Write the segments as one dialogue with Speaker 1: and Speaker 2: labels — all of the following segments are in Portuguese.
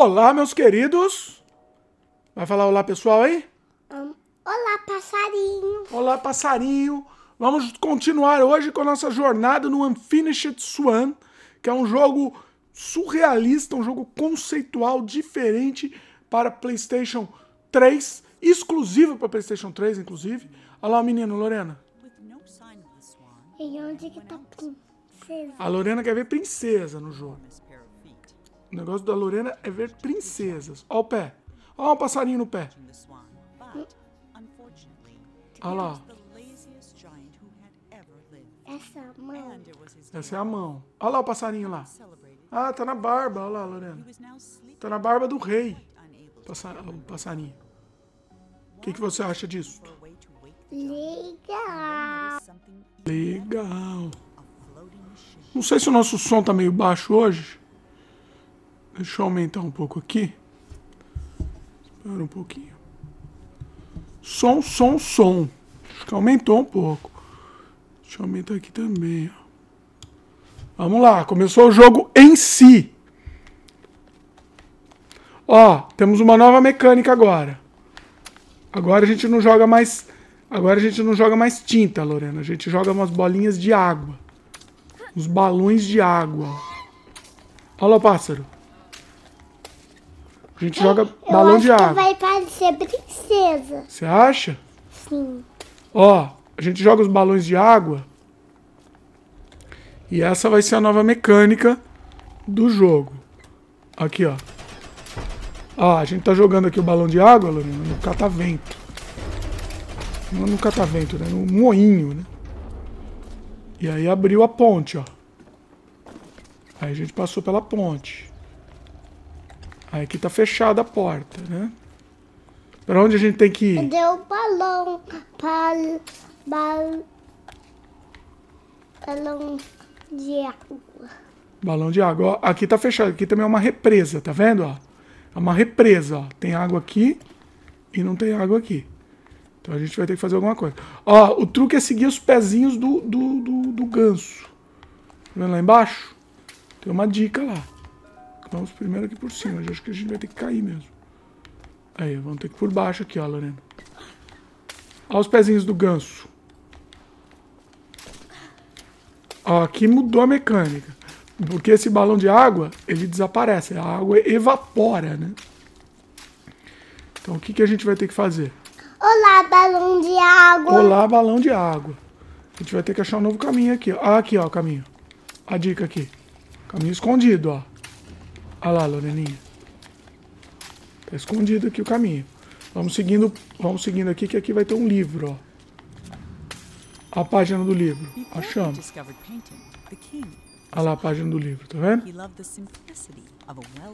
Speaker 1: Olá, meus queridos. Vai falar olá, pessoal aí?
Speaker 2: Um, olá, passarinho.
Speaker 1: Olá, passarinho. Vamos continuar hoje com a nossa jornada no Unfinished Swan, que é um jogo surrealista, um jogo conceitual diferente para PlayStation 3, exclusivo para PlayStation 3, inclusive. Olha lá o menino, Lorena.
Speaker 2: E onde que tá a princesa?
Speaker 1: A Lorena quer ver princesa no jogo. O negócio da Lorena é ver princesas. Olha o pé. Olha um passarinho no pé. Olha lá.
Speaker 2: Essa mão.
Speaker 1: Essa é a mão. Olha lá o passarinho lá. Ah, tá na barba. Olha lá, Lorena. Tá na barba do rei. Passa- O passarinho. O que, que você acha disso?
Speaker 2: Legal.
Speaker 1: Legal. Não sei se o nosso som tá meio baixo hoje. Deixa eu aumentar um pouco aqui. Espera um pouquinho. Som, som, som. Acho que aumentou um pouco. Deixa eu aumentar aqui também. Ó. Vamos lá, começou o jogo em si. Ó, temos uma nova mecânica agora. Agora a gente não joga mais. Agora a gente não joga mais tinta, Lorena. A gente joga umas bolinhas de água. Uns balões de água. Olha o pássaro. A gente joga
Speaker 2: Eu
Speaker 1: balão de água.
Speaker 2: vai parecer princesa.
Speaker 1: Você acha?
Speaker 2: Sim.
Speaker 1: Ó, a gente joga os balões de água. E essa vai ser a nova mecânica do jogo. Aqui, ó. Ó, a gente tá jogando aqui o balão de água, Lorena, no catavento. Não no catavento, né? No moinho, né? E aí abriu a ponte, ó. Aí a gente passou pela ponte. Aí aqui tá fechada a porta, né? Pra onde a gente tem que ir?
Speaker 2: Cadê o balão? Bal, bal, balão de água.
Speaker 1: Balão de água. Ó, aqui tá fechado. Aqui também é uma represa, tá vendo? Ó? É uma represa, ó. Tem água aqui e não tem água aqui. Então a gente vai ter que fazer alguma coisa. Ó, o truque é seguir os pezinhos do, do, do, do ganso. Tá vendo lá embaixo? Tem uma dica lá. Vamos primeiro aqui por cima. Eu acho que a gente vai ter que cair mesmo. Aí, vamos ter que ir por baixo aqui, ó, Lorena. Ó os pezinhos do ganso. Ó, aqui mudou a mecânica. Porque esse balão de água, ele desaparece. A água evapora, né? Então o que, que a gente vai ter que fazer?
Speaker 2: Olá, balão de água.
Speaker 1: Olá, balão de água. A gente vai ter que achar um novo caminho aqui. ó. Ah, aqui, ó, o caminho. A dica aqui. Caminho escondido, ó. Olha lá, Loreninha. Tá escondido aqui o caminho. Vamos seguindo, vamos seguindo aqui, que aqui vai ter um livro, ó. A página do livro. Achamos. Olha lá a página do livro, tá vendo?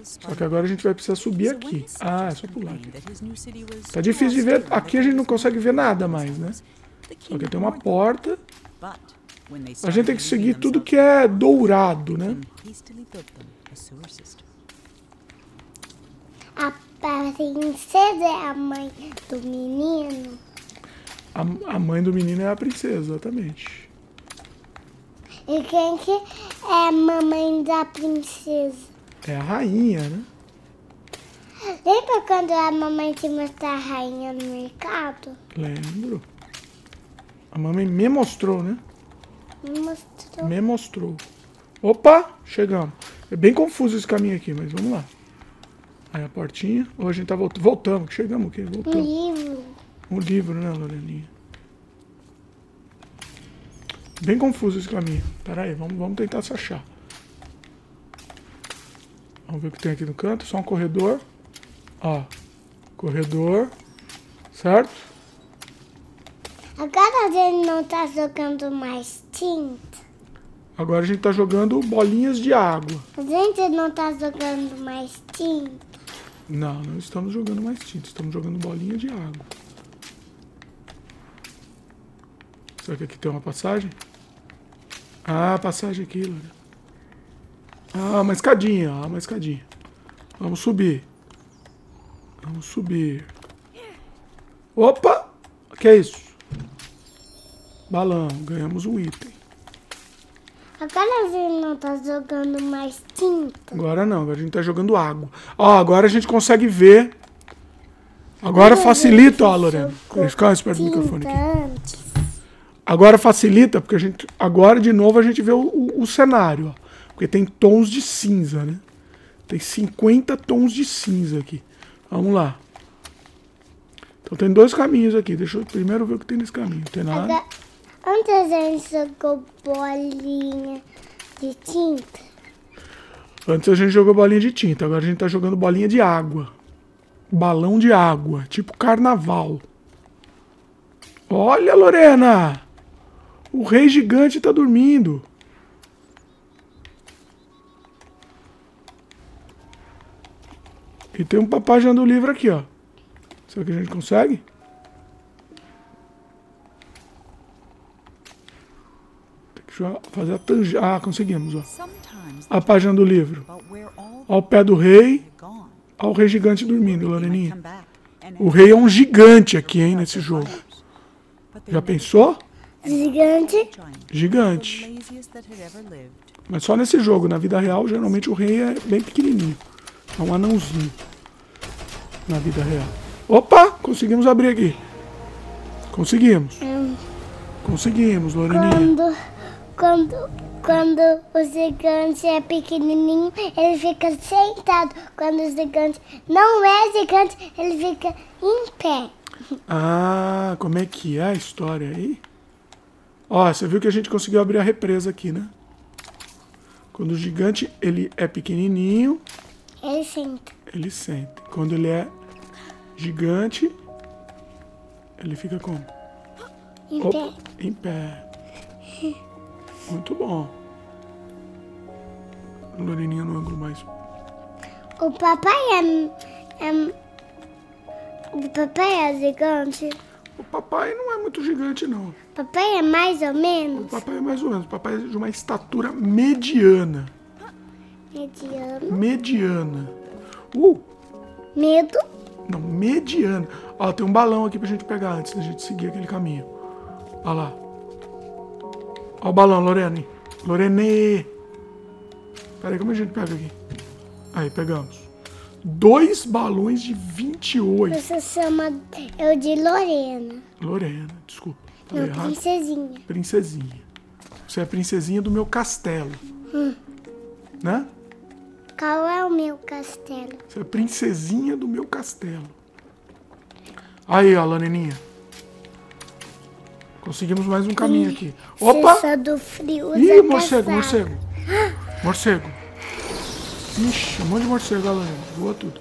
Speaker 1: Só que agora a gente vai precisar subir aqui. Ah, é só pular aqui. Tá difícil de ver. Aqui a gente não consegue ver nada mais, né? Só que tem uma porta. A gente tem que seguir tudo que é dourado, né?
Speaker 3: A
Speaker 2: princesa é a mãe do menino.
Speaker 1: A, a mãe do menino é a princesa, exatamente.
Speaker 2: E quem que é a mamãe da princesa?
Speaker 1: É a rainha, né?
Speaker 2: Lembra quando a mamãe te mostrou a rainha no mercado?
Speaker 1: Lembro. A mamãe me mostrou, né?
Speaker 2: Me mostrou.
Speaker 1: Me mostrou. Opa, chegamos. É bem confuso esse caminho aqui, mas vamos lá. Aí a portinha. Ou a gente tá voltando. Voltamos, chegamos aqui,
Speaker 2: Um
Speaker 1: voltamos.
Speaker 2: livro.
Speaker 1: Um livro, né, Loreninha? Bem confuso esse caminho. Pera aí, vamos, vamos tentar se achar. Vamos ver o que tem aqui no canto. Só um corredor. Ó. Corredor. Certo?
Speaker 2: Agora a gente não tá jogando mais tinta.
Speaker 1: Agora a gente tá jogando bolinhas de água.
Speaker 2: A gente não tá jogando mais tinta.
Speaker 1: Não, não estamos jogando mais tinta. Estamos jogando bolinha de água. Será que aqui tem uma passagem? Ah, passagem aqui, Lorena. Ah, uma escadinha, ó, uma escadinha. Vamos subir. Vamos subir. Opa! O que é isso? Balão, ganhamos um item.
Speaker 2: Agora a gente não tá jogando mais tinta.
Speaker 1: Agora não, agora a gente tá jogando água. Ó, agora a gente consegue ver. Agora facilita, ó, Lorena. Fica mais perto do microfone aqui.
Speaker 2: Antes.
Speaker 1: Agora facilita, porque a gente. Agora de novo a gente vê o, o- o cenário, ó. Porque tem tons de cinza, né? Tem 50 tons de cinza aqui. Vamos lá. Então tem dois caminhos aqui. Deixa eu primeiro ver o que tem nesse caminho. Não tem nada.
Speaker 2: Agora, antes a gente jogou bolinha de tinta.
Speaker 1: Antes a gente jogou bolinha de tinta, agora a gente tá jogando bolinha de água. Balão de água, tipo carnaval. Olha, Lorena! O rei gigante tá dormindo. E tem um papagando o livro aqui, ó. Será que a gente consegue? Que jogar- fazer a tangente. Ah, conseguimos, ó. A página do livro. Ao pé do rei, ao rei gigante dormindo, Loreninha. O rei é um gigante aqui, hein, nesse jogo. Já pensou?
Speaker 2: Gigante.
Speaker 1: Gigante. Mas só nesse jogo. Na vida real, geralmente o rei é bem pequenininho. É um anãozinho. Na vida real. Opa! Conseguimos abrir aqui. Conseguimos. Conseguimos, Loreninha.
Speaker 2: Quando, quando, quando o gigante é pequenininho, ele fica sentado. Quando o gigante não é gigante, ele fica em pé.
Speaker 1: Ah, como é que é a história aí? Ó, você viu que a gente conseguiu abrir a represa aqui, né? Quando o gigante ele é pequenininho,
Speaker 2: Ele senta.
Speaker 1: ele senta. Quando ele é gigante, ele fica como?
Speaker 2: Em
Speaker 1: Opa,
Speaker 2: pé.
Speaker 1: em pé. Muito bom. Loreninha no ângulo mais.
Speaker 2: O papai é, é- O papai é gigante.
Speaker 1: O papai não é muito gigante, não.
Speaker 2: O papai é mais ou
Speaker 1: O
Speaker 2: menos
Speaker 1: papai é mais ou menos. O papai é de uma estatura mediana.
Speaker 2: mediano.
Speaker 1: Mediana. Uh!
Speaker 2: Medo.
Speaker 1: Não, mediana. Ó, tem um balão aqui pra gente pegar antes da gente seguir aquele caminho. Ó lá. Ó o balão, Lorene. Lorene. Pera aí, como a gente pega aqui? Aí, pegamos. Dois balões de 28.
Speaker 2: Você chama eu de Lorena.
Speaker 1: Lorena, desculpa.
Speaker 2: Não,
Speaker 1: errado.
Speaker 2: princesinha.
Speaker 1: Princesinha. Você é princesinha do meu castelo. Né?
Speaker 2: Qual é o meu castelo?
Speaker 1: Você é a princesinha do meu castelo. Aí, ó, Loreninha. Conseguimos mais um caminho aqui. Opa!
Speaker 2: Cessa do frio.
Speaker 1: Ih, morcego, morcego. Morcego. Ixi, um monte de morcego, lá, voa tudo.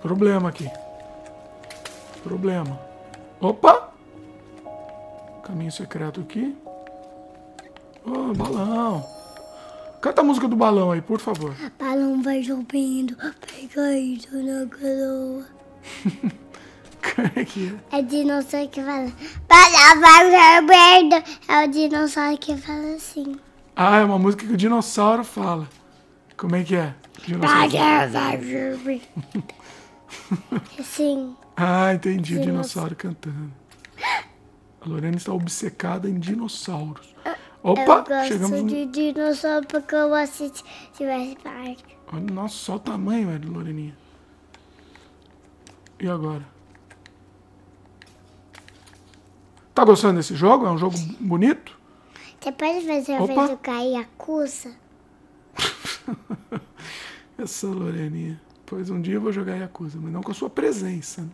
Speaker 1: Problema aqui. Problema. Opa! Caminho secreto aqui. Oh, balão. Canta a música do balão aí, por favor.
Speaker 2: Balão vai subindo, pegando na garoa.
Speaker 1: Como é que é?
Speaker 2: É dinossauro que fala. É o dinossauro que fala assim.
Speaker 1: Ah, é uma música que o dinossauro fala. Como é que é? Dinossauro.
Speaker 2: Assim.
Speaker 1: Ah, entendi. O
Speaker 2: Dinossauro.
Speaker 1: dinossauro cantando. A Lorena está obcecada em dinossauros. Opa,
Speaker 2: eu gosto
Speaker 1: chegamos no...
Speaker 2: de dinossauro porque eu assisti Jurassic Park.
Speaker 1: Olha, Nossa, só o tamanho, velho, Loreninha. E agora? Tá gostando desse jogo? É um jogo bonito?
Speaker 2: Você pode fazer a
Speaker 1: Opa.
Speaker 2: vez eu cair a cusa?
Speaker 1: Essa Loreninha. Pois um dia eu vou jogar Yakuza, mas não com a sua presença. né?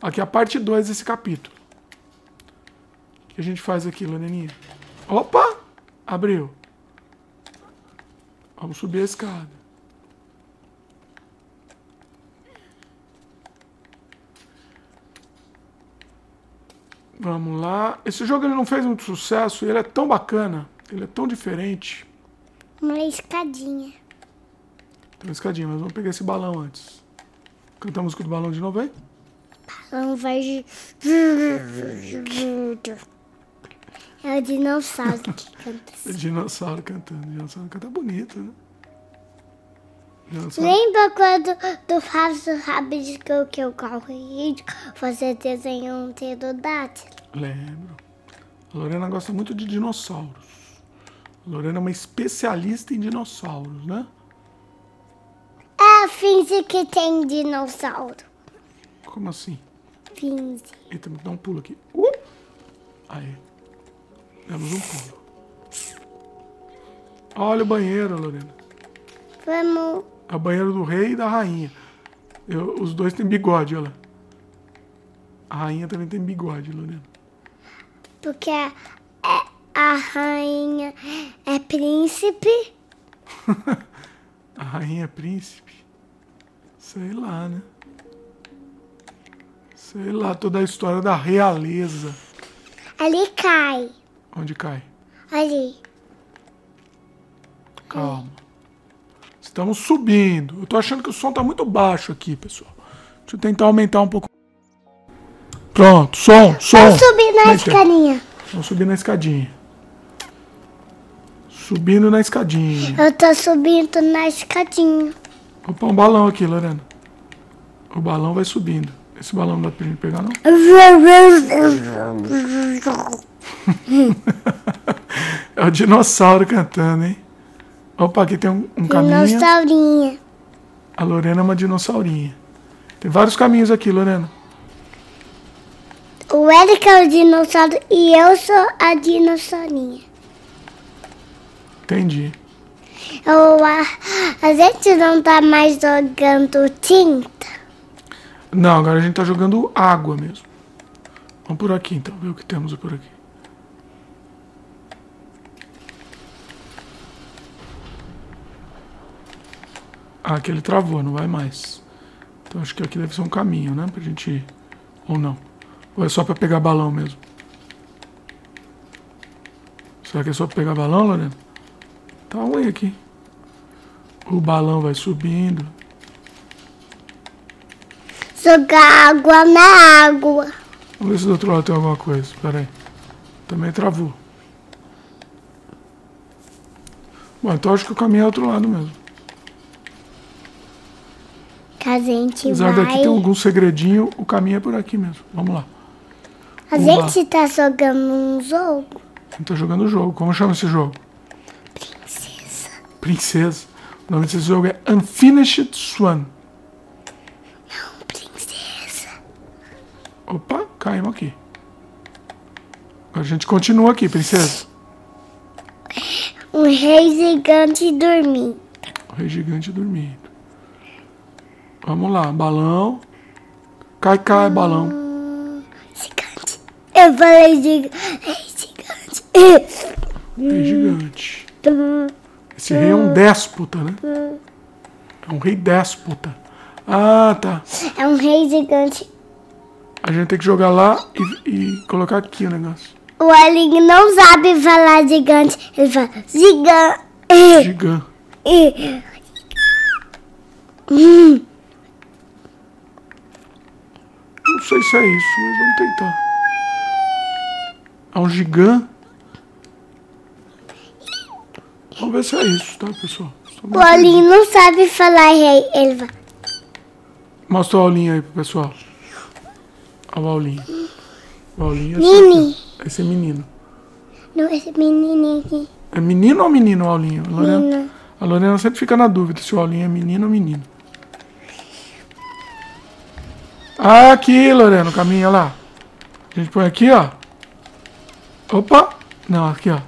Speaker 1: Aqui é a parte 2 desse capítulo. O que a gente faz aqui, Loreninha? Opa! Abriu. Vamos subir a escada. Vamos lá. Esse jogo ele não fez muito sucesso e ele é tão bacana, ele é tão diferente.
Speaker 2: Uma escadinha.
Speaker 1: Tem uma escadinha, mas vamos pegar esse balão antes. Canta a música do balão de novo aí?
Speaker 2: Não vai. É o dinossauro que canta assim.
Speaker 1: Dinossauro cantando. Dinossauro canta bonito, né? Dinossauro.
Speaker 2: Lembra quando do Fábio Rabisco que eu corri? Você desenhou um pterodátilo?
Speaker 1: Lembro. A Lorena gosta muito de dinossauros. A Lorena é uma especialista em dinossauros, né?
Speaker 2: Ah, finge que tem dinossauro.
Speaker 1: Como assim?
Speaker 2: Finge.
Speaker 1: Eita, me dá um pulo aqui. Uh! Aí. Demos um pulo. Olha o banheiro, Lorena.
Speaker 2: Vamos.
Speaker 1: É o banheiro do rei e da rainha. Eu- os dois têm bigode, olha lá. A rainha também tem bigode, Lorena.
Speaker 2: Porque a, a- a rainha é príncipe.
Speaker 1: A rainha é príncipe? Sei lá, né? Sei lá, toda a história da realeza.
Speaker 2: Ali cai.
Speaker 1: Onde cai?
Speaker 2: Ali.
Speaker 1: Calma. Estamos subindo. Eu tô achando que o som tá muito baixo aqui, pessoal. Deixa eu tentar aumentar um pouco. Pronto, som, som.
Speaker 2: Vamos subir na escadinha.
Speaker 1: Vamos subir na escadinha. Subindo na escadinha.
Speaker 2: Eu tô subindo na escadinha.
Speaker 1: Opa, um balão aqui, Lorena. O balão vai subindo. Esse balão não dá pra gente pegar, não? É o dinossauro cantando, hein? Opa, aqui tem um, um caminho.
Speaker 2: Dinossaurinha.
Speaker 1: A Lorena é uma dinossaurinha. Tem vários caminhos aqui, Lorena.
Speaker 2: O Eric é o dinossauro e eu sou a dinossaurinha.
Speaker 1: Entendi.
Speaker 2: Eu, a, a gente não tá mais jogando tinta.
Speaker 1: Não, agora a gente tá jogando água mesmo. Vamos por aqui então, ver o que temos por aqui. Ah, aqui ele travou, não vai mais. Então acho que aqui deve ser um caminho, né? Pra gente ir. Ou não. Ou é só pra pegar balão mesmo? Será que é só pra pegar balão, Lorena? Tá ruim aqui. O balão vai subindo.
Speaker 2: Jogar água na água.
Speaker 1: Vamos ver se do outro lado tem alguma coisa. Pera aí. Também travou. Bom, então acho que o caminho é outro lado mesmo.
Speaker 2: A gente
Speaker 1: Apesar
Speaker 2: vai.
Speaker 1: daqui tem algum segredinho, o caminho é por aqui mesmo. Vamos lá.
Speaker 2: A gente tá jogando um jogo.
Speaker 1: A gente tá jogando o jogo. Como chama esse jogo?
Speaker 2: Princesa.
Speaker 1: Princesa. O nome desse jogo é Unfinished Swan.
Speaker 2: Princesa.
Speaker 1: Opa, caímos aqui. Agora a gente continua aqui, princesa.
Speaker 2: Um rei gigante dormindo.
Speaker 1: O rei gigante dormindo. Vamos lá, balão. Cai, cai, balão.
Speaker 2: Gigante. Eu falei gigante. Rei gigante.
Speaker 1: Rei gigante. Esse rei é um déspota, né? É um rei déspota. Ah, tá.
Speaker 2: É um rei gigante.
Speaker 1: A gente tem que jogar lá e, e colocar aqui o negócio.
Speaker 2: O Ellen não sabe falar gigante. Ele fala gigante.
Speaker 1: Gigante. Não sei se é isso, mas vamos tentar. É um gigante. Vamos ver se é isso, tá, pessoal?
Speaker 2: O Ellen não sabe falar. Ele fala.
Speaker 1: Mostra o aulinho aí pro pessoal. Olha o aulinho. O aulinho é
Speaker 2: Mini.
Speaker 1: esse, é menino.
Speaker 2: Não, esse menininho aqui.
Speaker 1: É menino ou menino o aulinho? A Lorena,
Speaker 2: Menino.
Speaker 1: a Lorena sempre fica na dúvida se o aulinho é menino ou menino. Aqui, Lorena, o caminho, olha lá. A gente põe aqui, ó. Opa! Não, aqui, ó.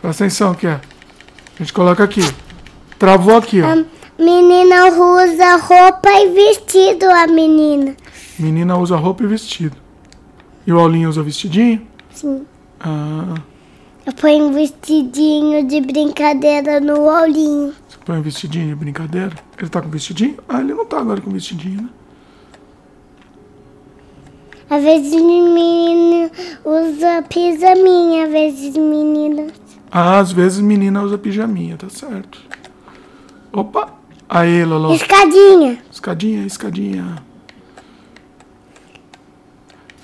Speaker 1: Presta atenção aqui, ó. A gente coloca aqui. Travou aqui, ó.
Speaker 2: A menina usa roupa e vestido, a menina.
Speaker 1: Menina usa roupa e vestido. E o aulinho usa vestidinho?
Speaker 2: Sim.
Speaker 1: Ah,
Speaker 2: Eu ponho um vestidinho de brincadeira no olhinho.
Speaker 1: você põe um vestidinho de brincadeira? Ele tá com vestidinho? Ah, ele não tá agora com vestidinho, né?
Speaker 2: Às vezes o menino usa pijaminha, às vezes menina.
Speaker 1: Ah, às vezes menina usa pijaminha, tá certo. Opa! Aí, Lolo.
Speaker 2: Escadinha.
Speaker 1: Escadinha, escadinha.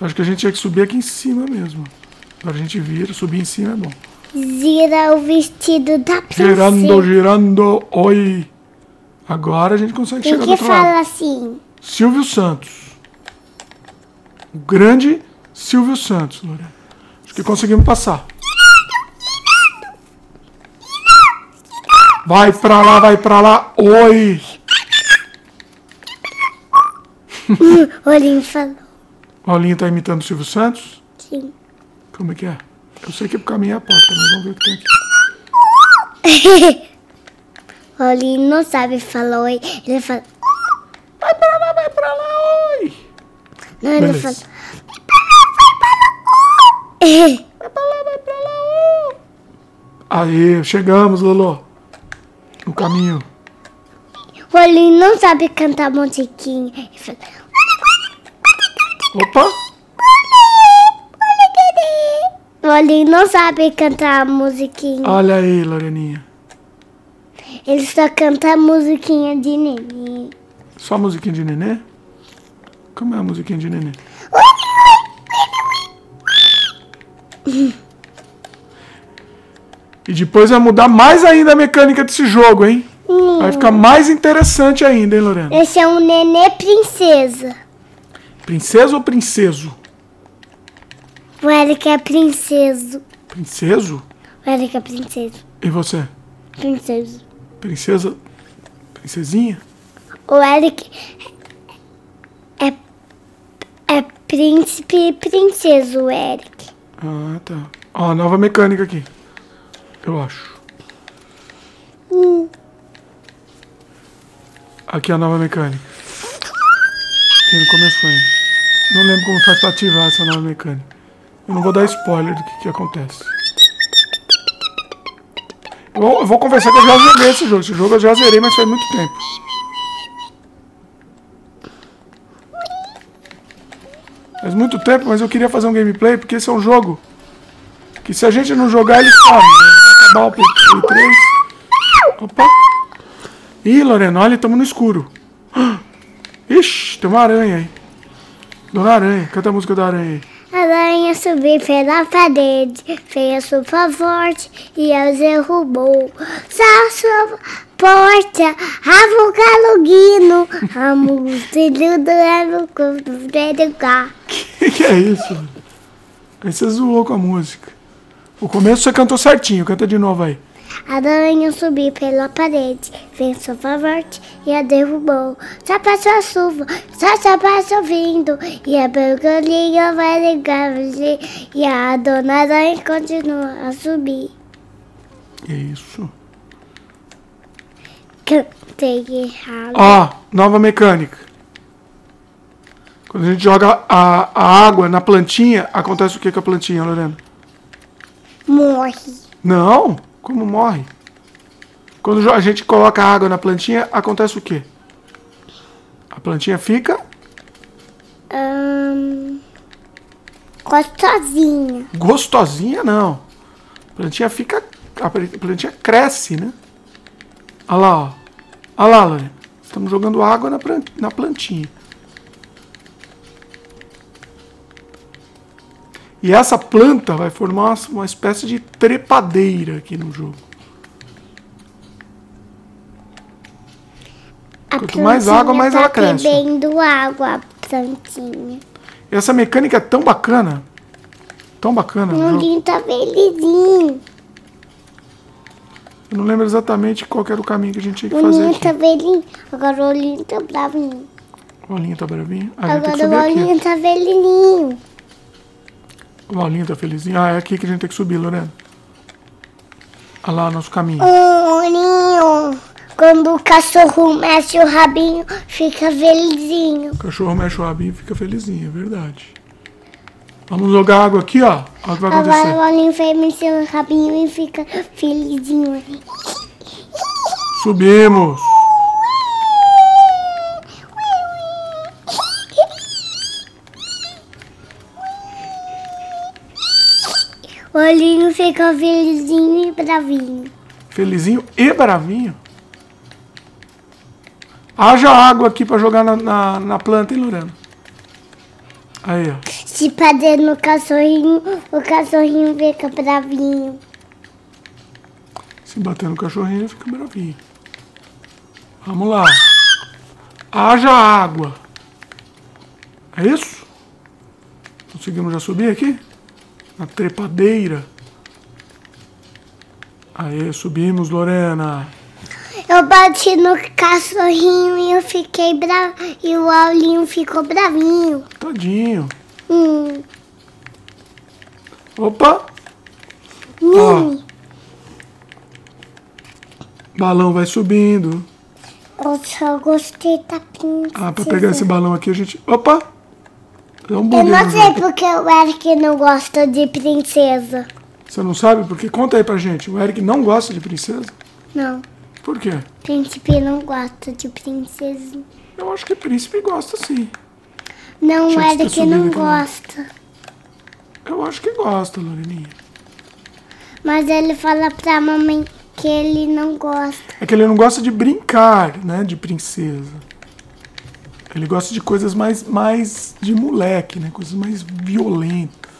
Speaker 1: Acho que a gente tinha que subir aqui em cima mesmo. Agora a gente vira, subir em cima é bom.
Speaker 2: Gira o vestido da princesa.
Speaker 1: Girando, girando, oi. Agora a gente consegue
Speaker 2: Quem
Speaker 1: chegar do
Speaker 2: que
Speaker 1: outro
Speaker 2: fala
Speaker 1: lado.
Speaker 2: assim?
Speaker 1: Silvio Santos. O grande Silvio Santos, Lorena. Acho que conseguimos passar. Vai pra lá, vai pra lá. Oi.
Speaker 2: O olhinho falou.
Speaker 1: O Aulinho tá imitando o Silvio Santos?
Speaker 2: Sim.
Speaker 1: Como é que é? Eu sei que é pro caminho é a porta, mas vamos ver o que tem aqui.
Speaker 2: O olhinho não sabe falar oi. Ele fala.
Speaker 1: Vai pra lá, vai pra lá, oi. Beleza.
Speaker 2: fala.
Speaker 1: Vai pra lá, vai pra lá. Aí, chegamos, Lolo. No caminho.
Speaker 2: O olhinho não sabe cantar musiquinha. Ele fala.
Speaker 1: Opa!
Speaker 2: O olhinho não sabe cantar musiquinha.
Speaker 1: Olha aí, Loreninha.
Speaker 2: Ele só canta musiquinha de neném.
Speaker 1: Só musiquinha de nenê? Como é a musiquinha de nenê? E depois vai mudar mais ainda a mecânica desse jogo, hein? Vai ficar mais interessante ainda, hein, Lorena?
Speaker 2: Esse é um nenê princesa.
Speaker 1: Princesa ou princeso?
Speaker 2: O Eric é princeso.
Speaker 1: Princeso?
Speaker 2: O Eric é princesa.
Speaker 1: E você?
Speaker 2: Princesa.
Speaker 1: Princesa? Princesinha?
Speaker 2: O Eric é príncipe e princesa, o Eric.
Speaker 1: Ah, tá. Ó, nova mecânica aqui. Eu acho. Aqui é a nova mecânica. Tem no começo ainda. Não lembro como faz pra ativar essa nova mecânica. Eu não vou dar spoiler do que, que acontece. Eu eu vou conversar que eu já joguei esse jogo. Esse jogo eu já zerei, mas faz muito tempo. Faz muito tempo, mas eu queria fazer um gameplay, porque esse é um jogo que se a gente não jogar, ele some. né? Vai acabar o Play Play 3. Opa! Ih, Lorena, olha, estamos no escuro. Ixi, tem uma aranha aí. Dona Aranha, canta a música da aranha aí.
Speaker 2: A aranha subiu pela parede, fez sua forte e as derrubou. Só sua porta, ravo galuguino, a música do ravo do educar.
Speaker 1: Que que é isso? Aí você zoou com a música. O começo você cantou certinho, canta de novo aí.
Speaker 2: A aranha subiu pela parede, fez sua forte e a derrubou. Só passou a chuva, só só passou vindo. E a pergolinha vai ligar. E a dona aranha continua a subir.
Speaker 1: Que isso?
Speaker 2: Cantei errado.
Speaker 1: Ó, nova mecânica. Quando a gente joga a, a água na plantinha, acontece o que com a plantinha, Lorena?
Speaker 2: Morre.
Speaker 1: Não, como morre? Quando a gente coloca água na plantinha, acontece o quê? A plantinha fica
Speaker 2: Ahn, gostosinha.
Speaker 1: gostosinha, não. A plantinha fica. A plantinha cresce, né? Olha lá, ó. Olha lá, Lorena. Estamos jogando água na plantinha. E essa planta vai formar uma- espécie de trepadeira aqui no jogo.
Speaker 2: A
Speaker 1: Quanto mais água, mais
Speaker 2: tá
Speaker 1: ela cresce.
Speaker 2: bebendo água, a plantinha.
Speaker 1: Essa mecânica é tão bacana. Tão bacana.
Speaker 2: O
Speaker 1: jogo.
Speaker 2: Linho tá felizinho.
Speaker 1: Eu não lembro exatamente qual era o caminho que a gente tinha que
Speaker 2: O
Speaker 1: fazer
Speaker 2: Linho
Speaker 1: aqui.
Speaker 2: tá velhinho. Agora o Linho tá bravinho.
Speaker 1: O Aulinho tá bravinho. Ah,
Speaker 2: Agora o
Speaker 1: aqui.
Speaker 2: Linho tá velhinho.
Speaker 1: O Aulinho tá felizinho. Ah, é aqui que a gente tem que subir, Lorena. Olha lá o nosso caminho.
Speaker 2: O Linho, quando o cachorro mexe o rabinho, fica felizinho.
Speaker 1: O cachorro mexe o rabinho e fica felizinho, é verdade. Vamos jogar água aqui, ó. Olha o que vai acontecer.
Speaker 2: Agora o Linho vai mexer o rabinho e fica felizinho.
Speaker 1: Subimos.
Speaker 2: Fica felizinho e bravinho.
Speaker 1: Felizinho e bravinho. Haja água aqui pra jogar na, na, na planta, hein, Lorena? Aí, ó.
Speaker 2: Se bater no cachorrinho, o cachorrinho fica bravinho.
Speaker 1: Se bater no cachorrinho, fica bravinho. Vamos lá. Haja água. É isso? Conseguimos já subir aqui? Na trepadeira. Aê, subimos, Lorena.
Speaker 2: Eu bati no cachorrinho e eu fiquei bravo. E o Aulinho ficou bravinho.
Speaker 1: Tadinho.
Speaker 2: Hum,
Speaker 1: Opa!
Speaker 2: hum.
Speaker 1: Balão vai subindo.
Speaker 2: Eu só gostei da princesa.
Speaker 1: Ah, pra pegar esse balão aqui a gente. Opa! Dá um
Speaker 2: Eu não sei porque o Eric não gosta de princesa.
Speaker 1: Você não sabe? Porque conta aí pra gente. O Eric não gosta de princesa?
Speaker 2: Não,
Speaker 1: Por quê?
Speaker 2: príncipe não gosta de princesa.
Speaker 1: Eu acho que príncipe gosta sim.
Speaker 2: Não, o Eric não gosta.
Speaker 1: Eu acho que gosta, Loreninha.
Speaker 2: Mas ele fala pra mamãe que ele não gosta.
Speaker 1: É que ele não gosta de brincar, né? De princesa. Ele gosta de coisas mais, mais de moleque, né? Coisas mais violentas.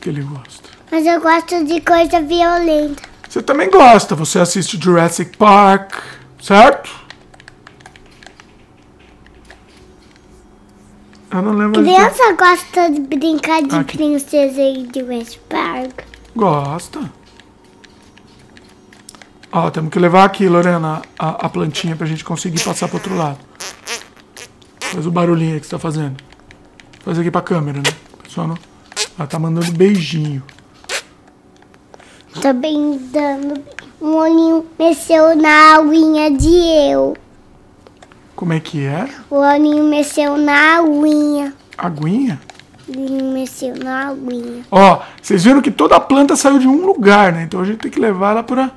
Speaker 1: Que ele gosta.
Speaker 2: Mas eu gosto de coisa violenta.
Speaker 1: Você também gosta, você assiste Jurassic Park, certo? Eu não lembro. de-
Speaker 2: Criança gosta de brincar de
Speaker 1: Aqui.
Speaker 2: princesa e de West Park.
Speaker 1: Gosta. Ó, temos que levar aqui, Lorena, a, a plantinha pra gente conseguir passar pro outro lado. Faz o barulhinho aí que você tá fazendo. Faz aqui pra câmera, né? Pessoal, não... Ela tá mandando beijinho.
Speaker 2: Também dando um olhinho mexeu na aguinha de eu.
Speaker 1: Como é que é?
Speaker 2: O olhinho mexeu na aguinha.
Speaker 1: Aguinha?
Speaker 2: O olhinho mexeu na aguinha.
Speaker 1: Ó, vocês viram que toda a planta saiu de um lugar, né? Então a gente tem que levar ela pra...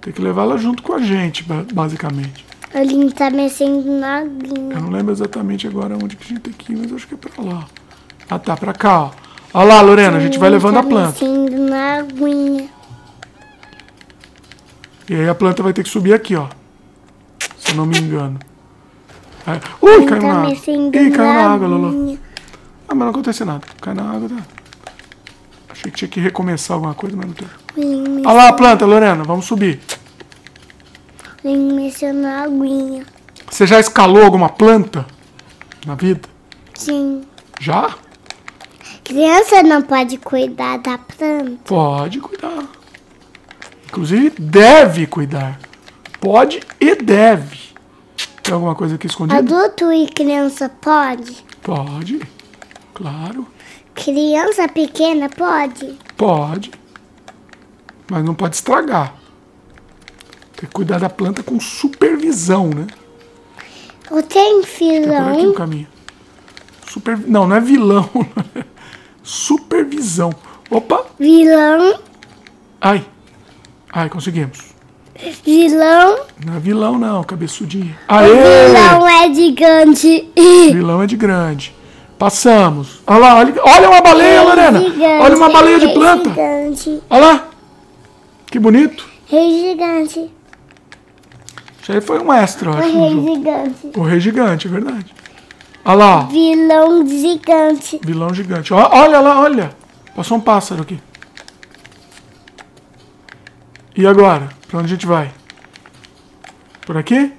Speaker 1: Tem que levar ela junto com a gente, ba- basicamente.
Speaker 2: O olhinho tá mexendo na aguinha.
Speaker 1: Eu não lembro exatamente agora onde que a gente tem que ir, mas acho que é pra lá. Ah, tá, pra cá, ó. Olha lá, Lorena, a gente vai levando a
Speaker 2: tá
Speaker 1: planta.
Speaker 2: mexendo na aguinha.
Speaker 1: E aí a planta vai ter que subir aqui, ó. Se eu não me engano. Aí- Ui, caiu
Speaker 2: tá
Speaker 1: na água. Ih, caiu na água. Lolo. Ah, mas não acontece nada. Cai na água, tá? Achei que tinha que recomeçar alguma coisa, mas não
Speaker 2: mexeu,
Speaker 1: Olha lá a planta, Lorena, vamos subir.
Speaker 2: olhinho mexeu na aguinha.
Speaker 1: Você já escalou alguma planta na vida?
Speaker 2: Sim.
Speaker 1: Já?
Speaker 2: Criança não pode cuidar da planta.
Speaker 1: Pode cuidar. Inclusive, deve cuidar. Pode e deve. Tem alguma coisa aqui escondida?
Speaker 2: Adulto e criança pode?
Speaker 1: Pode. Claro.
Speaker 2: Criança pequena pode?
Speaker 1: Pode. Mas não pode estragar. Tem que cuidar da planta com supervisão, né?
Speaker 2: Eu tenho
Speaker 1: É por aqui o caminho. Super... Não, não é vilão. Supervisão. Opa!
Speaker 2: Vilão.
Speaker 1: Ai. Ai, conseguimos.
Speaker 2: Vilão.
Speaker 1: Não é vilão, não, cabeçudinha. Aê!
Speaker 2: Vilão é gigante.
Speaker 1: Vilão é de grande. Passamos. Olha lá, olha, olha uma baleia, Lorena.
Speaker 2: Gigante,
Speaker 1: Olha uma baleia de
Speaker 2: rei
Speaker 1: planta.
Speaker 2: Gigante.
Speaker 1: Olha lá. Que bonito.
Speaker 2: Rei gigante.
Speaker 1: Isso aí foi um extra, eu
Speaker 2: O
Speaker 1: acho. no
Speaker 2: rei gigante.
Speaker 1: O rei gigante, é verdade. Olha lá.
Speaker 2: Vilão gigante.
Speaker 1: vilão gigante. Ó, olha lá, olha. Passou um pássaro aqui. E agora? Pra onde a gente vai? Por aqui?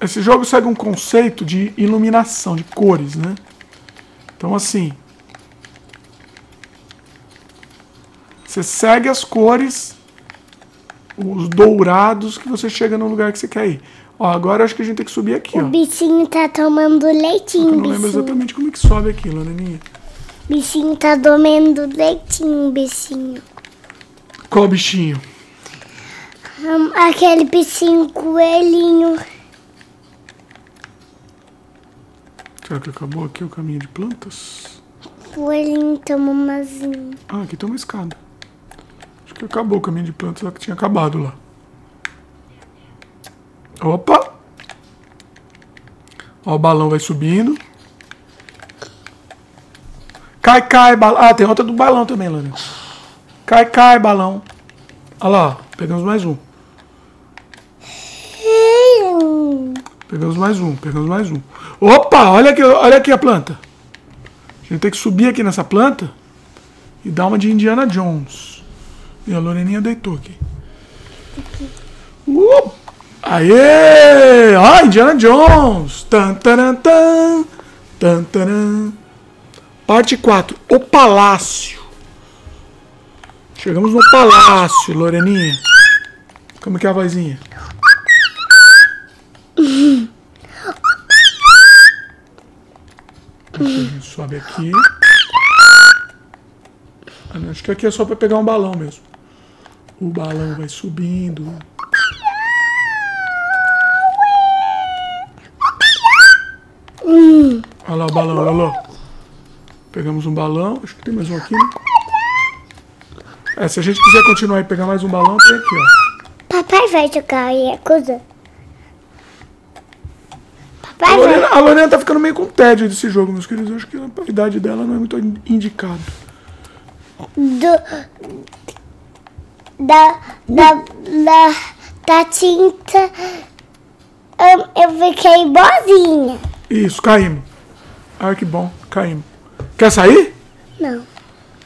Speaker 1: Esse jogo segue um conceito de iluminação, de cores, né? Então, assim. Você segue as cores, os dourados, que você chega no lugar que você quer ir. Ó, agora eu acho que a gente tem que subir aqui,
Speaker 2: O
Speaker 1: ó.
Speaker 2: bichinho tá tomando
Speaker 1: Eu
Speaker 2: leitinho,
Speaker 1: não lembro
Speaker 2: bichinho.
Speaker 1: exatamente como é que sobe aqui, Loreninha.
Speaker 2: Bichinho tá tomando leitinho, bichinho.
Speaker 1: Qual bichinho?
Speaker 2: Hum, Aquele bichinho coelhinho.
Speaker 1: Será que acabou aqui o caminho de plantas?
Speaker 2: Coelhinho toma umazinho.
Speaker 1: Ah, aqui tem uma escada. Acho que acabou o caminho de plantas, só que tinha acabado lá. Opa! Ó, o balão vai subindo. Cai, cai, balão. Ah, tem outra do balão também, Lorena. Cai, cai, balão. Olha lá, ó, pegamos mais um. Pegamos mais um, pegamos mais um. Opa, olha aqui, olha aqui a planta. A gente tem que subir aqui nessa planta e dar uma de Indiana Jones. E a Loreninha deitou aqui. Uh, aê! Ah, Indiana Jones! Tan, taran, tan, tan, taran. Parte 4. O Palácio. Chegamos no Palácio, Loreninha. Como que é a vozinha? Sobe aqui. Ah, Acho que aqui é só pra pegar um balão mesmo. O balão vai subindo. Olha lá o balão, lá. Pegamos um balão. Acho que tem mais um aqui, né? É, se a gente quiser continuar e pegar mais um balão, tem aqui, ó.
Speaker 2: Papai vai jogar Yakuza.
Speaker 1: A
Speaker 2: Papai vai.
Speaker 1: Lorena, a Lorena tá ficando meio com tédio desse jogo, meus queridos. Eu acho que a idade dela não é muito indicado.
Speaker 2: Do, da, da, da, da tinta. Eu, eu fiquei boazinha.
Speaker 1: Isso, caímos. Ai, que bom, caímos. Quer sair?
Speaker 2: Não.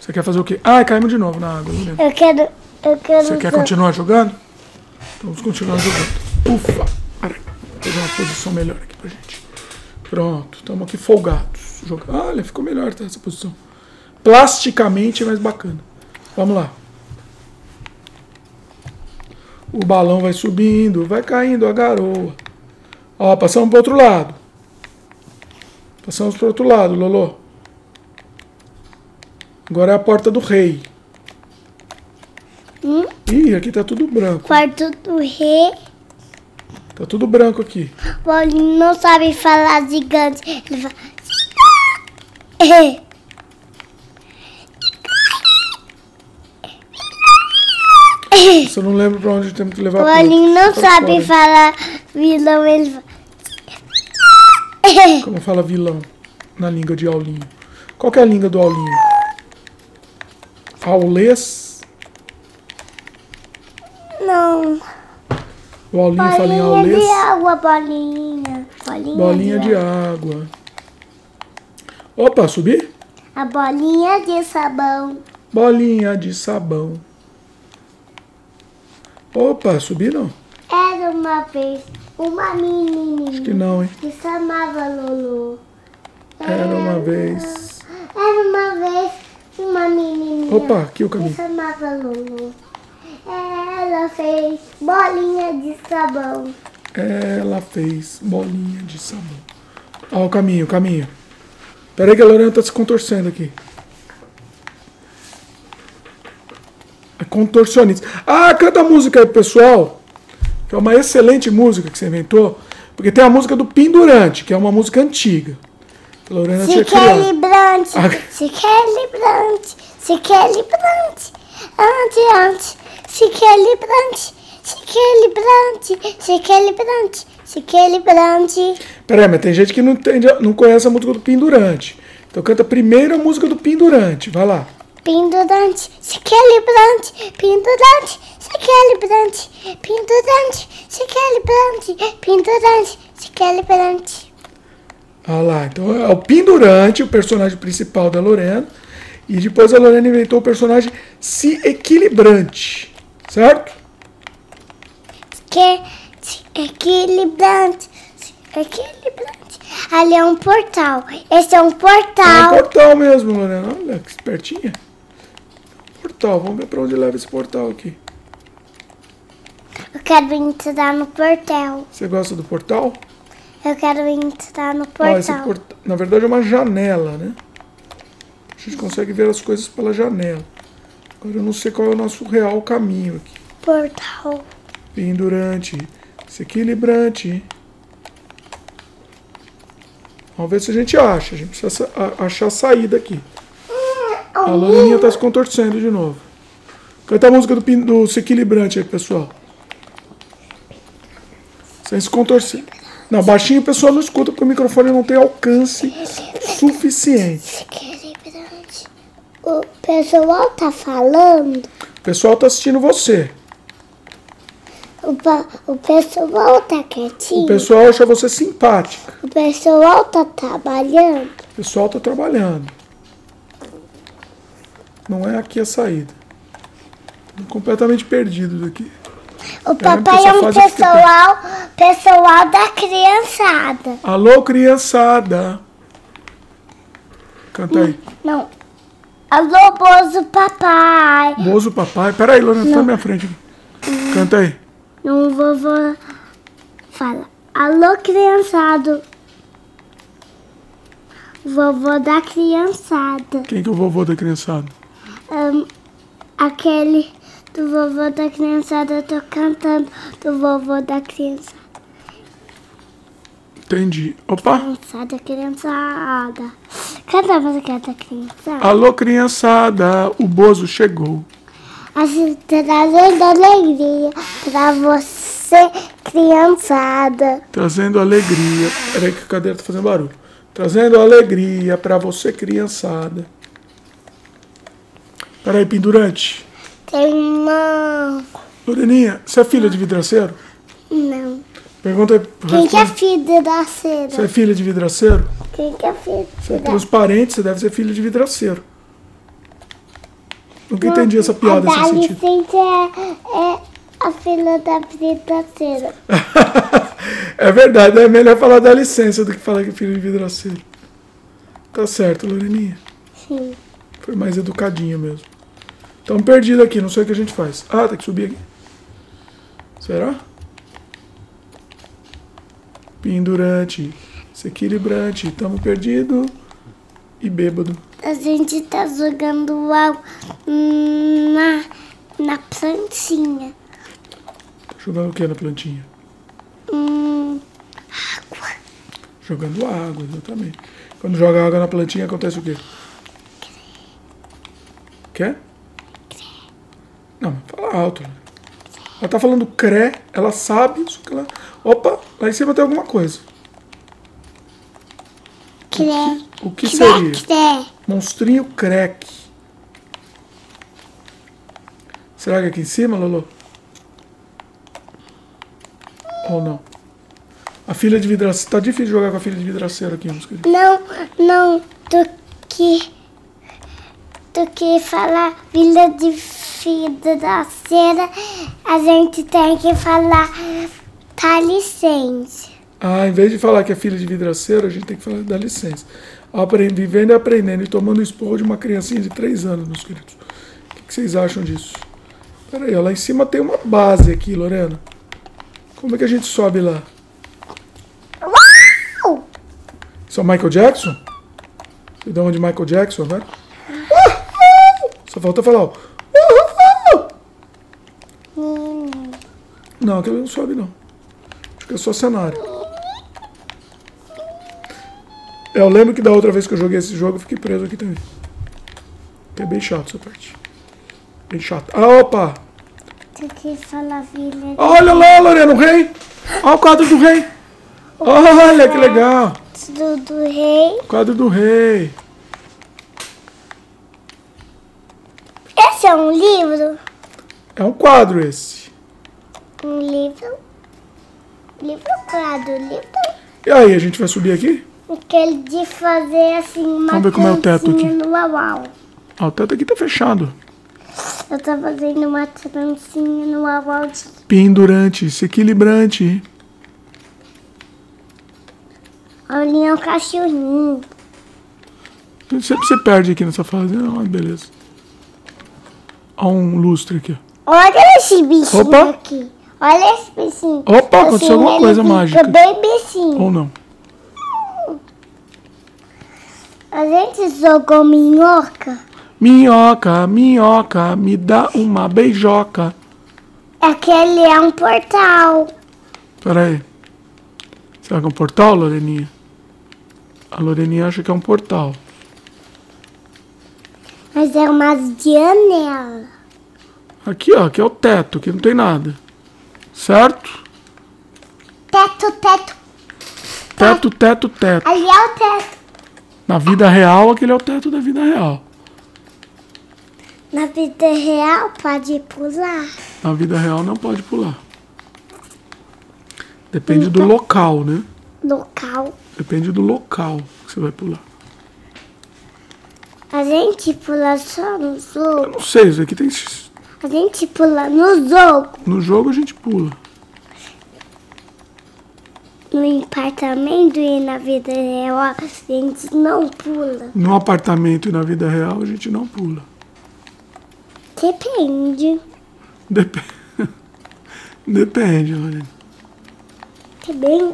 Speaker 1: Você quer fazer o quê? Ah, caímos de novo na água.
Speaker 2: Eu quero. Eu quero.
Speaker 1: Você quer continuar jogando? Então vamos continuar jogando. Ufa! Peraí, vou pegar uma posição melhor aqui pra gente. Pronto, estamos aqui folgados. Joga- Olha, ficou melhor tá, essa posição. Plasticamente é mais bacana. Vamos lá. O balão vai subindo, vai caindo a garoa. Ó, passamos pro outro lado. Passamos pro outro lado, Lolo. Agora é a porta do rei. Ih, aqui tá tudo branco.
Speaker 2: Quarto do rei.
Speaker 1: Tá tudo branco aqui.
Speaker 2: O Paulinho não sabe falar gigante. Ele fala. É.
Speaker 1: Você não lembra pra onde temos que levar
Speaker 2: O
Speaker 1: a
Speaker 2: Paulinho não
Speaker 1: Tá
Speaker 2: sabe
Speaker 1: fora.
Speaker 2: falar vilão. Ele fala.
Speaker 1: Como fala vilão na língua de Aulinho. Qual que é a língua do Aulinho? Aulês?
Speaker 2: Não.
Speaker 1: O Aulinho fala em
Speaker 2: Bolinha
Speaker 1: aulês?
Speaker 2: de água, bolinha. Bolinha,
Speaker 1: Bolinha de
Speaker 2: água.
Speaker 1: água. Opa, subir?
Speaker 2: A bolinha de sabão.
Speaker 1: Bolinha de sabão. Opa, subir não?
Speaker 2: Era uma vez uma menininha
Speaker 1: Que não, hein?
Speaker 2: que chamava Lulu.
Speaker 1: Era uma vez.
Speaker 2: Era uma vez uma menininha
Speaker 1: Opa, aqui o
Speaker 2: que
Speaker 1: caminho.
Speaker 2: se chamava Lulu. Ela fez bolinha de sabão.
Speaker 1: Ela fez bolinha de sabão. Ó, o caminho, o caminho. Peraí que a Lorena tá se contorcendo aqui. É contorcionista. Ah, canta a música aí, pessoal. Que é uma excelente música que você inventou. Porque tem a música do Pendurante, que é uma música antiga. Lorena
Speaker 2: Se quer librante, se quer librante, se quer librante, ante, ante, se quer librante, se quer librante, se quer librante, se quer librante.
Speaker 1: Peraí, mas tem gente que não, entende, não conhece a música do Pendurante. Então canta primeiro a música do Pendurante. Vai lá.
Speaker 2: Pendurante, se quer librante, pendurante, se quer librante, pendurante, se quer librante, pendurante, se quer librante.
Speaker 1: Ah lá, então é o Pendurante, o personagem principal da Lorena. E depois a Lorena inventou o personagem Se Equilibrante. Certo?
Speaker 2: Que se equilibrante, se equilibrante. Ali é um portal. Esse é um
Speaker 1: É um
Speaker 2: portal.
Speaker 1: portal mesmo, Lorena. Olha que espertinha. Portal, vamos ver pra onde leva esse portal aqui.
Speaker 2: Eu quero entrar no portal.
Speaker 1: Você gosta do portal?
Speaker 2: Eu quero entrar no
Speaker 1: Ó,
Speaker 2: portal.
Speaker 1: porta- Na verdade é uma janela, né? A gente consegue ver as coisas pela janela. Agora eu não sei qual é o nosso real caminho aqui.
Speaker 2: Portal.
Speaker 1: Pendurante, se equilibrante. Vamos ver se a gente acha. A gente precisa achar a saída aqui. A Loreninha tá se contorcendo de novo. Canta a música do, do aí, pessoal. Sem se contorcer. Não, baixinho o pessoal não escuta porque o microfone não tem alcance suficiente.
Speaker 2: O pessoal tá falando.
Speaker 1: O pessoal tá assistindo você.
Speaker 2: O, o pessoal tá quietinho.
Speaker 1: O pessoal acha você simpática.
Speaker 2: O pessoal tá trabalhando.
Speaker 1: O pessoal tá trabalhando. Não é aqui a saída. Tô completamente perdido daqui.
Speaker 2: O papai
Speaker 1: essa
Speaker 2: é um pessoal, pessoal da criançada.
Speaker 1: Alô, criançada. Canta aí.
Speaker 2: Não. Alô, Bozo papai.
Speaker 1: Bozo papai. Pera aí, Lorena, tá na minha frente. Canta aí.
Speaker 2: Não vovô fala, alô criançado. Vovô da criançada.
Speaker 1: Quem que é o vovô da criançada?
Speaker 2: Ahn, aquele do vovô da criançada, eu tô cantando do vovô da criançada.
Speaker 1: Entendi. Opa!
Speaker 2: Criançada, criançada. Canta a música da criançada.
Speaker 1: Alô, criançada, o Bozo chegou.
Speaker 2: Assim, trazendo alegria pra você, criançada.
Speaker 1: Trazendo alegria. Peraí que a cadeira tá fazendo barulho. Trazendo alegria pra você, criançada. Peraí, pendurante.
Speaker 2: Tem uma...
Speaker 1: Loreninha, você é filha de vidraceiro?
Speaker 2: Não.
Speaker 1: Pergunta aí.
Speaker 2: Quem que é
Speaker 1: responde.
Speaker 2: filho da
Speaker 1: Você é filha de vidraceiro?
Speaker 2: Quem que é filho
Speaker 1: Você é
Speaker 2: da
Speaker 1: transparente, você deve ser filha de vidraceiro. Nunca entendi essa
Speaker 2: A
Speaker 1: piada
Speaker 2: da
Speaker 1: sem sentido.
Speaker 2: licença é, é a filha da vidraceira.
Speaker 1: é verdade, é melhor falar da licença do que falar que é filho de vidraceiro. Tá certo, Loreninha.
Speaker 2: Sim.
Speaker 1: Foi mais educadinha mesmo. Estamos perdidos aqui, não sei o que a gente faz. Ah, tem que subir aqui. Será? Pendurante, desequilibrante, estamos perdidos e bêbado.
Speaker 2: A gente tá jogando água na, na plantinha.
Speaker 1: Tá jogando o que na plantinha?
Speaker 2: Hum,
Speaker 1: Jogando água, exatamente. Quando joga água na plantinha, acontece o quê? Quer? Não, fala alto. Ela tá falando cré, ela sabe, só que ela. Opa, lá em cima tem alguma coisa.
Speaker 2: cré.
Speaker 1: O que
Speaker 2: cré,
Speaker 1: seria?
Speaker 2: cré.
Speaker 1: Monstrinho crack. Será que é aqui em cima, Lolo? Ou não? A filha de vidraceiro. Tá difícil jogar com a filha de vidraceiro aqui, meus queridos.
Speaker 2: Não, não, do que. Do que falar filha de vidraceira, a gente tem que falar tá licença.
Speaker 1: Ah, em vez de falar que é filha de vidraceiro, a gente tem que falar da licença. Aprend- Vivendo e aprendendo e tomando esporro de uma criancinha de 3 anos, meus queridos. O que, que vocês acham disso? Pera aí, ó, lá em cima tem uma base aqui, Lorena. Como é que a gente sobe lá?
Speaker 2: Uau!
Speaker 1: Isso é o Michael Jackson? Você dá uma de Michael Jackson, né? Só falta falar, ó.
Speaker 2: Hum,
Speaker 1: Não, aquele não sobe, não. Acho que é só cenário. Eu lembro que da outra vez que eu joguei esse jogo, eu fiquei preso aqui também. Que é bem chato essa parte. Bem chato. Ah, opa! Olha lá, Lorena, o rei! Olha o quadro do rei! Olha que legal!
Speaker 2: do, do rei.
Speaker 1: O quadro do rei.
Speaker 2: Esse é um livro?
Speaker 1: É um quadro esse.
Speaker 2: Um livro? Livro quadro, livro.
Speaker 1: E aí, a gente vai subir aqui?
Speaker 2: Aquele de fazer assim uma
Speaker 1: Vamos ver como é o teto aqui.
Speaker 2: no uau.
Speaker 1: Ó, o teto aqui tá fechado.
Speaker 2: Eu tô fazendo uma trancinha no uau de
Speaker 1: Pendurante, desequilibrante.
Speaker 2: olhinho um cachorrinho.
Speaker 1: Sempre você perde aqui nessa fase. Ah, beleza. Ó um lustre aqui.
Speaker 2: Olha esse bichinho
Speaker 1: Opa.
Speaker 2: aqui. Olha esse bichinho.
Speaker 1: Opa, aconteceu alguma coisa mágica.
Speaker 2: bem bichinho.
Speaker 1: Ou não.
Speaker 2: A gente jogou minhoca.
Speaker 1: Minhoca, minhoca, me dá uma beijoca.
Speaker 2: Aquele é um portal.
Speaker 1: Pera aí. Será que é um portal, Loreninha? A Loreninha acha que é um portal.
Speaker 2: Mas é uma janela.
Speaker 1: Aqui, ó, aqui é o teto, aqui não tem nada. Certo?
Speaker 2: Teto, teto.
Speaker 1: Teto, teto, teto.
Speaker 2: Ali é o teto.
Speaker 1: Na vida real, aquele é o teto da vida real.
Speaker 2: Na vida real pode pular.
Speaker 1: Na vida real não pode pular. Depende do local, né?
Speaker 2: Local.
Speaker 1: Depende do local que você vai pular.
Speaker 2: A gente pula só no
Speaker 1: Eu
Speaker 2: jogo.
Speaker 1: não sei, isso aqui tem.
Speaker 2: A gente pula no jogo.
Speaker 1: No jogo a gente pula.
Speaker 2: No apartamento e na vida real a gente não pula.
Speaker 1: No apartamento e na vida real a gente não pula.
Speaker 2: Depende.
Speaker 1: Dep- Depende, Lorena.
Speaker 2: Bem.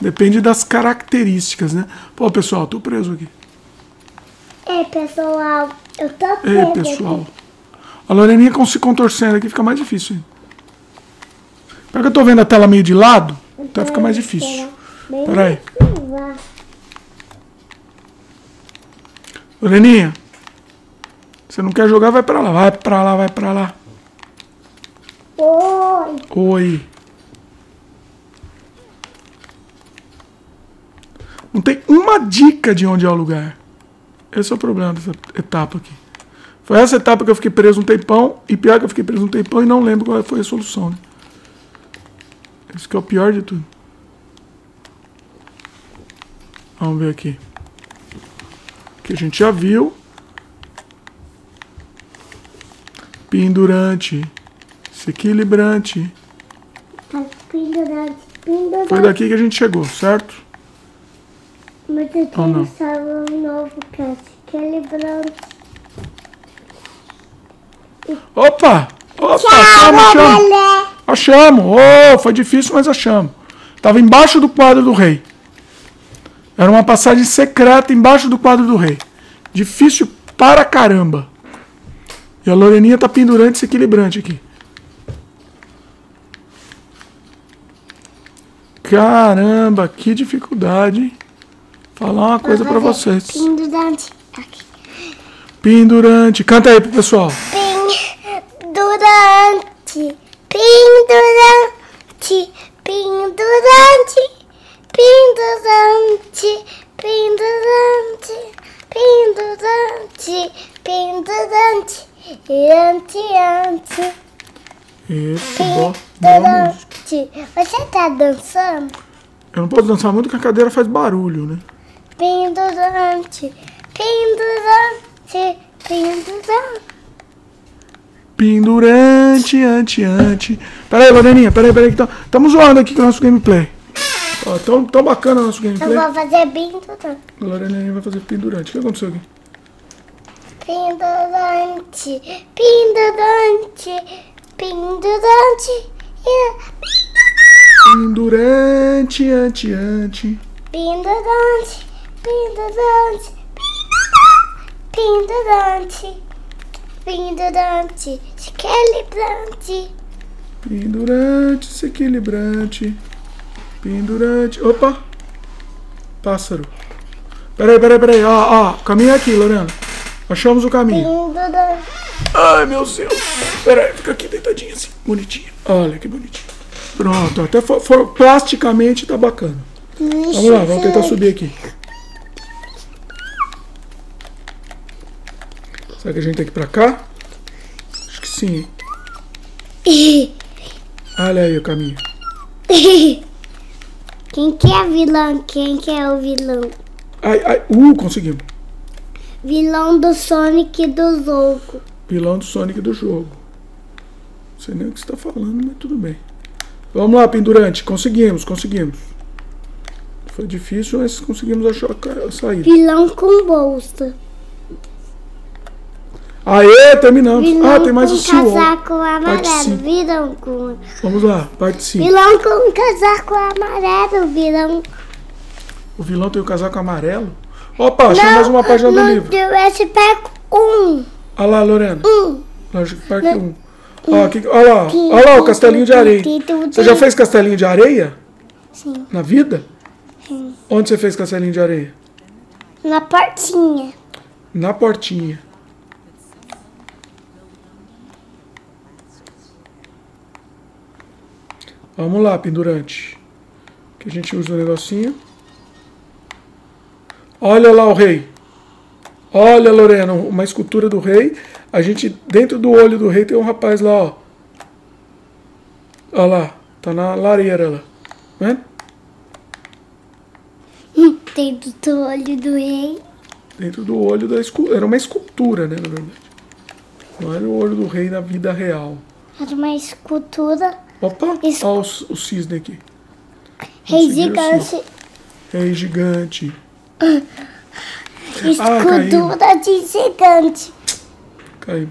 Speaker 1: Depende das características, né? Pô, pessoal, tô preso aqui.
Speaker 2: É, pessoal, eu tô
Speaker 1: Ei,
Speaker 2: presa
Speaker 1: pessoal. A Loreninha se contorcendo aqui fica mais difícil. Pior que eu tô vendo a tela meio de lado, então fica mais difícil. Peraí.
Speaker 2: viva.
Speaker 1: Loreninha, você não quer jogar, vai pra lá. Vai pra lá, vai pra lá.
Speaker 2: Oi.
Speaker 1: Oi. Não tem uma dica de onde é o lugar. Esse é o problema dessa etapa aqui. Foi essa etapa que eu fiquei preso um tempão, e pior que eu fiquei preso um tempão e não lembro qual foi a solução, né? Esse que é o pior de tudo. Vamos ver aqui. Que a gente já viu. Pendurante. Desequilibrante.
Speaker 2: Pendurado, pendurado.
Speaker 1: Foi daqui que a gente chegou, certo?
Speaker 2: Mas eu tenho um novo que é equilibrante.
Speaker 1: Opa! Opa, achamos, achamos. Achamos. Oh, foi difícil, mas achamos. Tava embaixo do quadro do rei. Era uma passagem secreta embaixo do quadro do rei. Difícil para caramba. E a Loreninha tá pendurante e desequilibrante aqui. Caramba, que dificuldade. hein? Falar uma coisa
Speaker 2: fazer
Speaker 1: vocês.
Speaker 2: Pendurante. Aqui.
Speaker 1: Pendurante. Canta aí pro pessoal.
Speaker 2: Pendurante. Pendurante. Pendurante. Pendurante. Pendurante. Pendurante. Pendurante. Ante, ante.
Speaker 1: Isso, boa, boa música.
Speaker 2: Pendurante. Você tá dançando?
Speaker 1: Eu não posso dançar muito porque a cadeira faz barulho, né?
Speaker 2: Pendurante. Pendurante. Pendurante.
Speaker 1: Pendurante, ante, ante. Pera aí, Loreninha, pera aí, pera aí. Estamos zoando aqui com o nosso gameplay. Ó, tão, tão bacana o nosso
Speaker 2: Eu
Speaker 1: gameplay.
Speaker 2: vou fazer pendurante.
Speaker 1: A Loreninha vai fazer pendurante. O que aconteceu aqui?
Speaker 2: Pendurante, pendurante, pendurante,
Speaker 1: Pendurante, ante, ante.
Speaker 2: pendurante, pendurante, pendurante, pendurante, equilibrante,
Speaker 1: Pendurante, desequilibrante. Pendurante. Opa! Pássaro. Pera aí, pera aí, pera aí. Ó, ó. Caminho é aqui, Lorena. Achamos o caminho.
Speaker 2: pendurante.
Speaker 1: Ai, meu Deus. Pera aí, fica aqui deitadinha assim. Bonitinha. Olha que bonitinho. Pronto, até for, for- plasticamente tá bacana. Vamos lá, vamos tentar subir aqui. Será que a gente tem que ir pra cá? Acho que sim. Olha aí o caminho.
Speaker 2: Quem que é vilão? Quem que é o vilão?
Speaker 1: Ai, ai. Uh, conseguimos.
Speaker 2: Vilão do Sonic do Zoco.
Speaker 1: Vilão do Sonic do jogo. Não sei nem o que você tá falando, mas tudo bem. Vamos lá, pendurante. Conseguimos, conseguimos. Foi difícil, mas conseguimos achar a saída.
Speaker 2: Vilão com bolsa.
Speaker 1: Aê, terminamos.
Speaker 2: Vilão
Speaker 1: Ah, tem mais
Speaker 2: com
Speaker 1: o Seal.
Speaker 2: casaco amarelo. Vilão com
Speaker 1: Vamos lá, parte 5.
Speaker 2: Vilão com casaco amarelo, vilão.
Speaker 1: O vilão tem o casaco amarelo? Opa, achei mais uma página do livro.
Speaker 2: Jurassic Park 1.
Speaker 1: Olha lá, Lorena.
Speaker 2: Um.
Speaker 1: Jurassic Park 1. Ó, Olha lá, olha lá o castelinho de areia. Você já fez castelinho de areia?
Speaker 2: Sim.
Speaker 1: Na vida? Onde você fez castelinho de areia?
Speaker 2: Na portinha.
Speaker 1: Na portinha. Vamos lá, pendurante. Que a gente usa o negocinho. Olha lá o rei. Olha, Lorena, uma escultura do rei. A gente, dentro do olho do rei, tem um rapaz lá, ó. Olha lá, tá na lareira lá. Tá Vendo?
Speaker 2: Dentro do olho do rei.
Speaker 1: Dentro do olho da escultura. Era uma escultura, né, na verdade. Não era o olho do rei na vida real.
Speaker 2: Era uma escultura.
Speaker 1: Opa,
Speaker 2: Isso.
Speaker 1: olha o, o cisne aqui.
Speaker 2: Rei
Speaker 1: Conseguiu
Speaker 2: gigante.
Speaker 1: Rei gigante.
Speaker 2: Escultura de gigante.
Speaker 1: Caiu.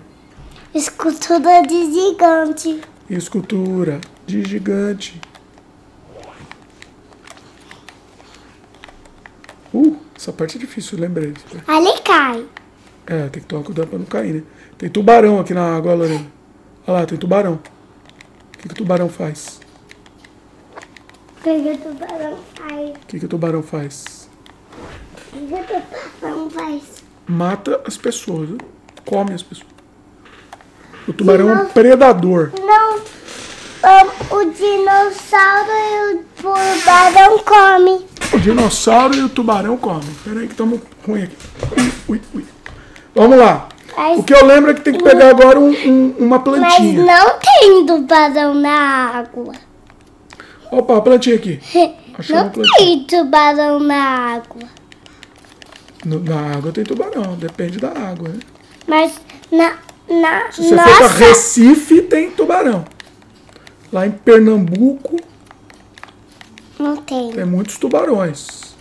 Speaker 2: Escultura de gigante.
Speaker 1: Escultura. de gigante. Uh, essa parte é difícil, lembrei.
Speaker 2: Ali cai.
Speaker 1: É, tem que tomar cuidado pra não cair, né? Tem tubarão aqui na água, Lorena. Olha lá, tem tubarão. O que, que o tubarão faz?
Speaker 2: O que que o tubarão faz?
Speaker 1: O que, que o tubarão faz?
Speaker 2: O que que o tubarão faz?
Speaker 1: Mata as pessoas, né? come as pessoas. O tubarão é um predador.
Speaker 2: Não. um, o dinossauro e o tubarão come.
Speaker 1: O dinossauro e o tubarão comem. Pera aí que estamos ruim aqui. Ui, ui, ui. Vamos lá.
Speaker 2: Mas-
Speaker 1: O que eu lembro é que tem que pegar agora um- um- uma
Speaker 2: Mas
Speaker 1: plantinha.
Speaker 2: não tem tubarão na água.
Speaker 1: Opa, a plantinha aqui. Achou
Speaker 2: Não tem tubarão na água.
Speaker 1: No- na água tem tubarão, depende da água, né?
Speaker 2: Mas na, na
Speaker 1: Se você for pra
Speaker 2: nossa...
Speaker 1: Recife, tem tubarão. Lá em Pernambuco,
Speaker 2: Não tem.
Speaker 1: tem muitos tubarões.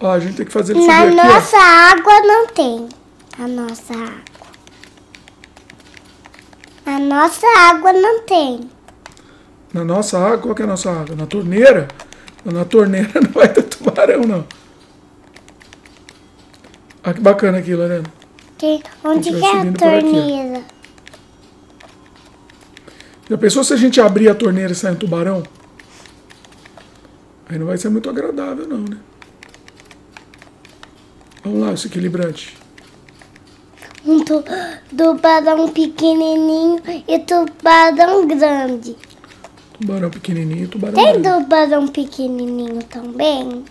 Speaker 1: Ó, a gente tem que fazer ele subir
Speaker 2: Na
Speaker 1: aqui,
Speaker 2: nossa água não tem. Na nossa água. Na nossa água não tem.
Speaker 1: Na nossa água, qual que é a nossa água? Na torneira? Na torneira não vai ter tubarão, não. Olha que bacana aqui, Lorena.
Speaker 2: Tem, onde
Speaker 1: Vai
Speaker 2: que é a
Speaker 1: por aqui,
Speaker 2: torneira?
Speaker 1: Já pensou se a gente abrir a torneira e sair um tubarão? Aí não vai ser muito agradável, não, né? Vamos lá, esse equilibrante.
Speaker 2: Um tu- tubarão pequenininho e tubarão grande.
Speaker 1: Tubarão pequenininho, tubarão
Speaker 2: Tem
Speaker 1: grande.
Speaker 2: tubarão pequenininho também?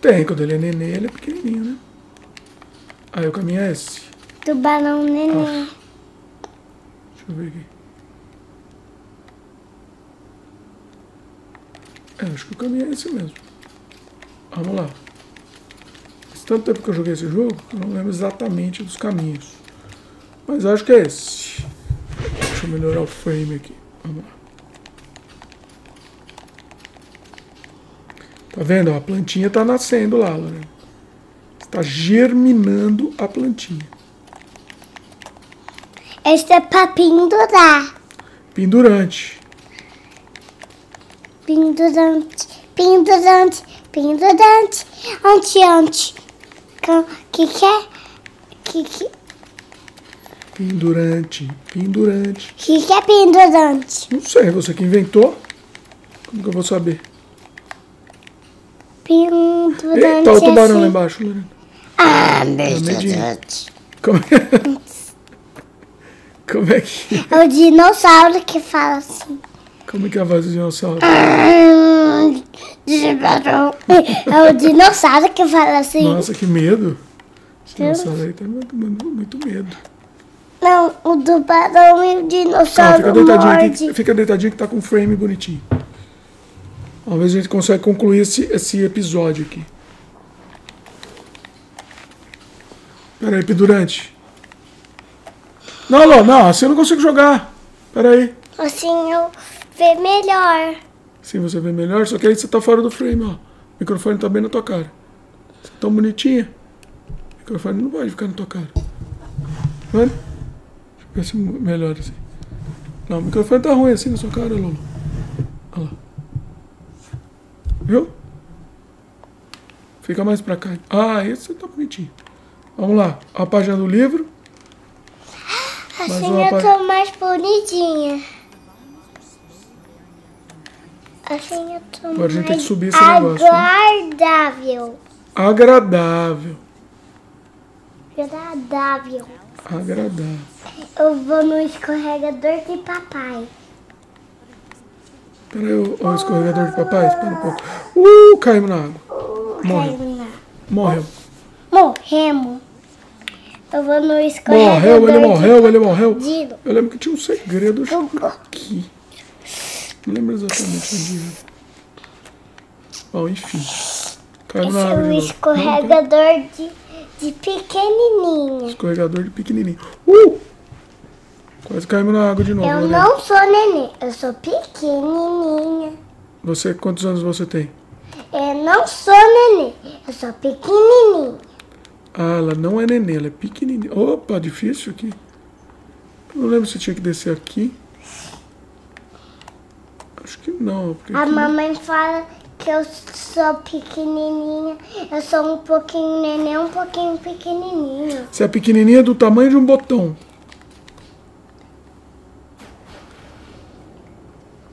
Speaker 1: Tem, quando ele é nenê, ele é pequenininho, né? Aí o caminho é esse.
Speaker 2: Tubarão neném.
Speaker 1: Deixa eu ver aqui. É, acho que o caminho é esse mesmo. Vamos lá. Tanto tempo que eu joguei esse jogo, eu não lembro exatamente dos caminhos. Mas acho que é esse. Deixa eu melhorar o frame aqui. Vamos lá. Tá vendo? A plantinha tá nascendo lá, Lorena. Está germinando a plantinha.
Speaker 2: Esse é pra pendurar.
Speaker 1: Pendurante.
Speaker 2: Pendurante, pendurante, pendurante. Ante, ante. Que que é? Que que,
Speaker 1: Pendurante. Pendurante.
Speaker 2: que que é pendurante?
Speaker 1: Não sei, você que inventou? Como que eu vou saber?
Speaker 2: Pendurante
Speaker 1: Eita, o tubarão
Speaker 2: assim.
Speaker 1: lá embaixo, Lorena.
Speaker 2: Ah,
Speaker 1: medinho. Como é... Como é que...
Speaker 2: É o dinossauro que fala assim.
Speaker 1: Como é que é a voz do dinossauro?
Speaker 2: Dinossauro. É o dinossauro que fala assim.
Speaker 1: Nossa, que medo. Esse dinossauro aí tá muito, muito, muito medo.
Speaker 2: Não, o tubarão e o
Speaker 1: Calma,
Speaker 2: dinossauro
Speaker 1: fica deitadinho aqui. Fica deitadinho que tá com frame bonitinho. Se a gente consegue concluir esse, esse episódio aqui. Pera aí, pendurante. Não, não, não, assim eu não consigo jogar. Pera aí.
Speaker 2: Assim eu ver melhor.
Speaker 1: Sim, você vê melhor, só que aí você tá fora do frame, ó. O microfone tá bem na tua cara. Você tá tão bonitinha. O microfone não pode ficar na tua cara. Vendo? Deixa eu ver se melhora assim. Não, o microfone tá ruim assim na sua cara, Lolo. Olha lá. Viu? Fica mais pra cá. Ah, esse tá bonitinho. Vamos lá. A página do livro. Mais
Speaker 2: Assim
Speaker 1: uma
Speaker 2: eu tô mais bonitinha. Assim eu tô
Speaker 1: Agora a gente tem que subir esse negócio,
Speaker 2: agradável.
Speaker 1: Agradável.
Speaker 2: Agradável.
Speaker 1: Agradável.
Speaker 2: Eu vou no escorregador de papai.
Speaker 1: Pera aí, o, o escorregador de papai, espera um pouco. Uh, caímos na água. Morreu.
Speaker 2: Na-
Speaker 1: Morreu.
Speaker 2: Morremos. Eu vou no escorregador
Speaker 1: Morreu, ele morreu, ele morreu. Eu lembro que tinha um segredo aqui. Não lembro exatamente onde era. Bom, enfim. Caiu
Speaker 2: Esse
Speaker 1: na
Speaker 2: é
Speaker 1: de novo. Não,
Speaker 2: escorregador de, de pequenininha.
Speaker 1: Escorregador de pequenininho. Uh! Quase caímos na água de novo.
Speaker 2: Eu
Speaker 1: Lorena.
Speaker 2: não sou neném, eu sou pequenininha.
Speaker 1: Você, quantos anos você tem?
Speaker 2: Eu não sou neném, eu sou pequenininha.
Speaker 1: Ah, ela não é nenê, ela é pequenininha. Opa, difícil aqui. Não lembro se tinha que descer aqui. Acho que não. Porque
Speaker 2: A mamãe fala que eu sou pequenininha. Eu sou um pouquinho neném, um pouquinho pequenininho.
Speaker 1: Você é pequenininha do tamanho de um botão.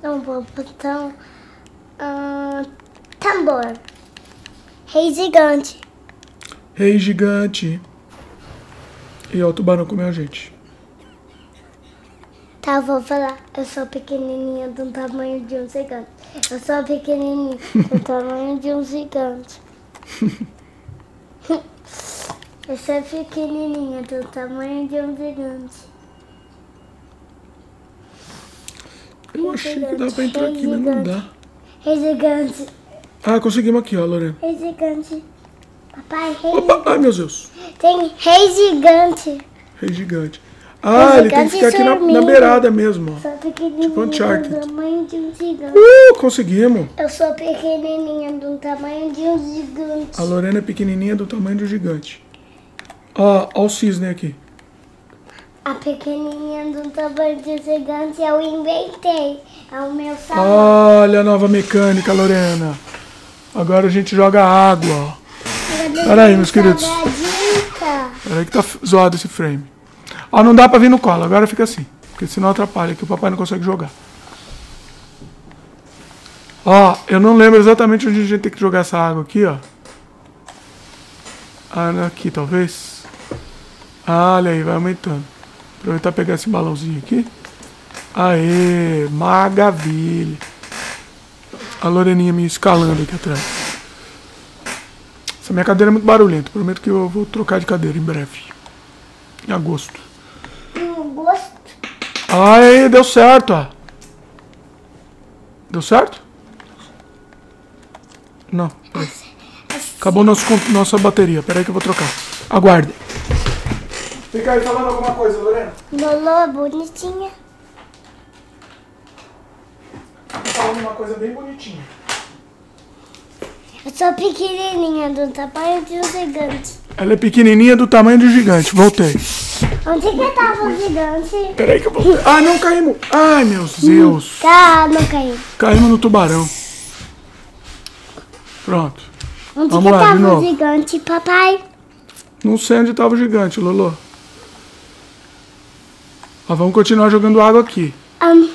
Speaker 2: Um botão. ah, tambor. Rei gigante.
Speaker 1: Rei gigante. E ó, o tubarão comeu a gente.
Speaker 2: Tá, vou falar. Eu sou pequenininha do tamanho de um gigante. Eu sou pequenininha do tamanho de um gigante. Eu sou pequenininha do tamanho de um gigante.
Speaker 1: Eu achei que dava pra entrar aqui, mas não dá.
Speaker 2: Rei gigante.
Speaker 1: Ah, conseguimos aqui, ó, Lorena.
Speaker 2: Rei gigante. Papai, rei
Speaker 1: Opa, ai meu Deus.
Speaker 2: Tem rei gigante.
Speaker 1: Rei gigante. Ah, ele tem que ficar aqui na, na beirada mesmo.
Speaker 2: Sou pequenininha
Speaker 1: Tipo Uncharted.
Speaker 2: do tamanho de um gigante.
Speaker 1: Uh, conseguimos.
Speaker 2: Eu sou pequenininha do tamanho de um gigante.
Speaker 1: A Lorena é pequenininha do tamanho de um gigante. Ó, ó o cisne aqui.
Speaker 2: A pequenininha do tamanho de um gigante eu inventei. É o meu salão.
Speaker 1: Olha a nova mecânica, Lorena. Agora a gente joga água. Peraí, meus queridos. Peraí que tá zoado esse frame. Ó, não dá pra vir no colo, agora fica assim. Porque senão atrapalha, que o papai não consegue jogar. Ó, eu não lembro exatamente onde a gente tem que jogar essa água aqui, ó. Ah, aqui talvez. Ah, olha aí, vai aumentando. Aproveitar pegar esse balãozinho aqui. Aê, maravilha. A Loreninha me escalando aqui atrás. Essa minha cadeira é muito barulhenta. Prometo que eu vou trocar de cadeira em breve. Em agosto. Aí, deu certo, ó. Deu certo? Não. Acabou nosso, nossa bateria. Peraí que eu vou trocar. Aguarde. Fica aí falando alguma coisa, Lorena.
Speaker 2: Lolo, bonitinha.
Speaker 1: Falando uma coisa bem bonitinha.
Speaker 2: Eu sou pequenininha do tamanho de um gigante.
Speaker 1: Ela é pequenininha do tamanho um gigante. Voltei.
Speaker 2: Onde que tava o gigante?
Speaker 1: Peraí que eu voltei. Ah, não caímos. Ai, meu Deus.
Speaker 2: Tá, não caiu.
Speaker 1: Caímos no tubarão. Pronto.
Speaker 2: Onde
Speaker 1: Vamos
Speaker 2: que
Speaker 1: lá, de
Speaker 2: tava o
Speaker 1: novo.
Speaker 2: gigante, papai?
Speaker 1: Não sei onde estava o gigante, Lolo. Ó, vamos continuar jogando água aqui.
Speaker 2: Ahn,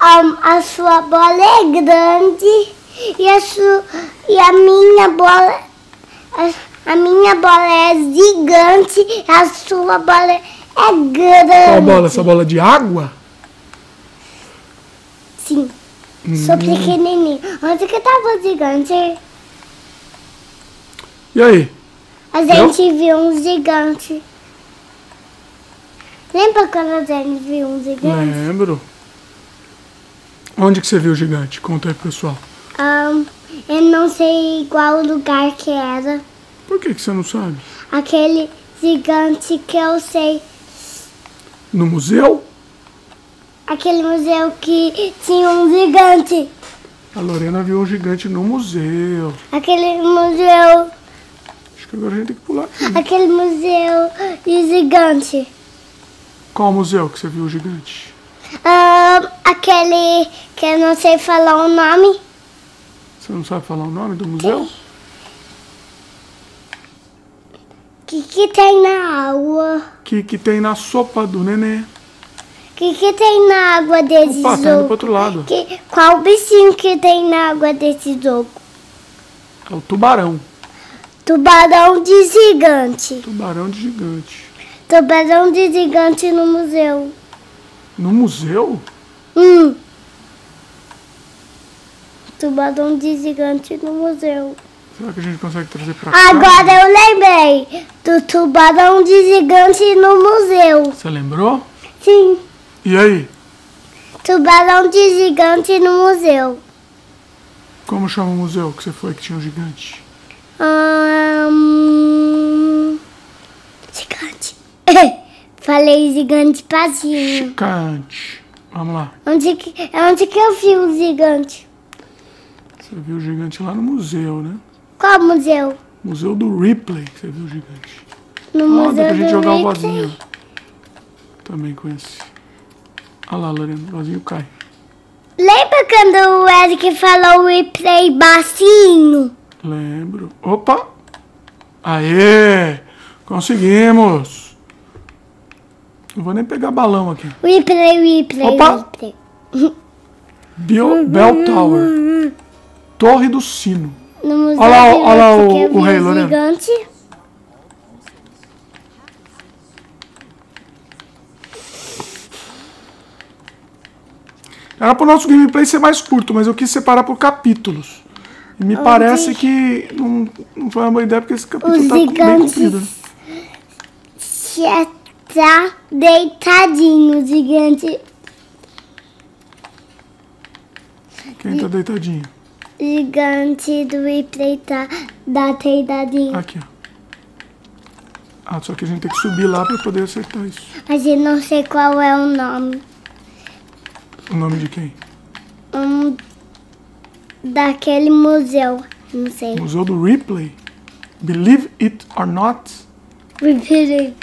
Speaker 2: ahn, a sua bola é grande e a, su, e a minha bola a, a minha bola é gigante a sua bola é grande.
Speaker 1: Qual bola? Essa bola de água?
Speaker 2: Sim.
Speaker 1: Hum.
Speaker 2: Sou pequenininho. Onde que tava o gigante?
Speaker 1: E aí?
Speaker 2: A gente viu um gigante. Lembra quando a gente viu um gigante?
Speaker 1: Lembro. Onde que você viu o gigante? Conta aí pro pessoal.
Speaker 2: Ahn, eu não sei qual lugar que era.
Speaker 1: Por que, que você não sabe?
Speaker 2: Aquele gigante que eu sei.
Speaker 1: No museu?
Speaker 2: Aquele museu que tinha um gigante.
Speaker 1: A Lorena viu um gigante no museu.
Speaker 2: Aquele museu.
Speaker 1: Acho que agora a gente tem que pular aqui.
Speaker 2: Aquele museu de gigante.
Speaker 1: Qual museu que você viu o gigante?
Speaker 2: Aquele que eu não sei falar o nome.
Speaker 1: Você não sabe falar o nome do museu?
Speaker 2: Que, que tem na água?
Speaker 1: Que, que tem na sopa do nenê.
Speaker 2: O que, que tem na água desse
Speaker 1: Opa, tá indo pro
Speaker 2: jogo?
Speaker 1: outro lado.
Speaker 2: Que, qual bichinho que tem na água desse jogo?
Speaker 1: É o tubarão.
Speaker 2: Tubarão de gigante.
Speaker 1: Tubarão de gigante.
Speaker 2: Tubarão de gigante no museu.
Speaker 1: No museu?
Speaker 2: Hum. Tubarão de gigante no museu.
Speaker 1: Será que a gente consegue trazer pra cá?
Speaker 2: Agora eu lembrei do tubarão de gigante no museu.
Speaker 1: Você lembrou?
Speaker 2: Sim,
Speaker 1: E aí?
Speaker 2: tubarão de gigante no museu.
Speaker 1: Como chama o museu que você foi que tinha um gigante?
Speaker 2: Ahn, gigante. Falei gigante passinho.
Speaker 1: Gigante. Vamos lá.
Speaker 2: Onde que, onde que eu vi o gigante?
Speaker 1: Você viu o gigante lá no museu, né?
Speaker 2: Qual museu?
Speaker 1: Museu do Ripley você viu o gigante.
Speaker 2: No
Speaker 1: Ah,
Speaker 2: museu
Speaker 1: dá pra gente jogar o
Speaker 2: Ripley.
Speaker 1: vozinho. Também esse. Olha lá, Lorena, o vozinho cai.
Speaker 2: Lembra quando o Eric falou replay baixinho?
Speaker 1: Lembro. Opa! Aê! Conseguimos! Não vou nem pegar balão aqui.
Speaker 2: Replay, replay,
Speaker 1: Opa!
Speaker 2: replay.
Speaker 1: Bio, Bell Tower. Torre do Sino.
Speaker 2: No museu
Speaker 1: Olha lá, olha lá o- o rei, Lorena.
Speaker 2: gigante.
Speaker 1: Era pro nosso gameplay ser mais curto, mas eu quis separar por capítulos. E me parece
Speaker 2: Onde-
Speaker 1: que não, não foi uma boa ideia, porque esse capítulo
Speaker 2: Os
Speaker 1: tá bem comprido. né?
Speaker 2: Já tá deitadinho, o gigante.
Speaker 1: Quem tá deitadinho?
Speaker 2: Gigante do replay tá da deitadinho.
Speaker 1: Aqui, ó. Ah, só que a gente tem que subir lá pra poder acertar isso.
Speaker 2: Mas eu não sei qual é o nome.
Speaker 1: O nome de quem?
Speaker 2: Um daquele museu. Não sei.
Speaker 1: Museu do Ripley. Believe it or not.
Speaker 2: Repeat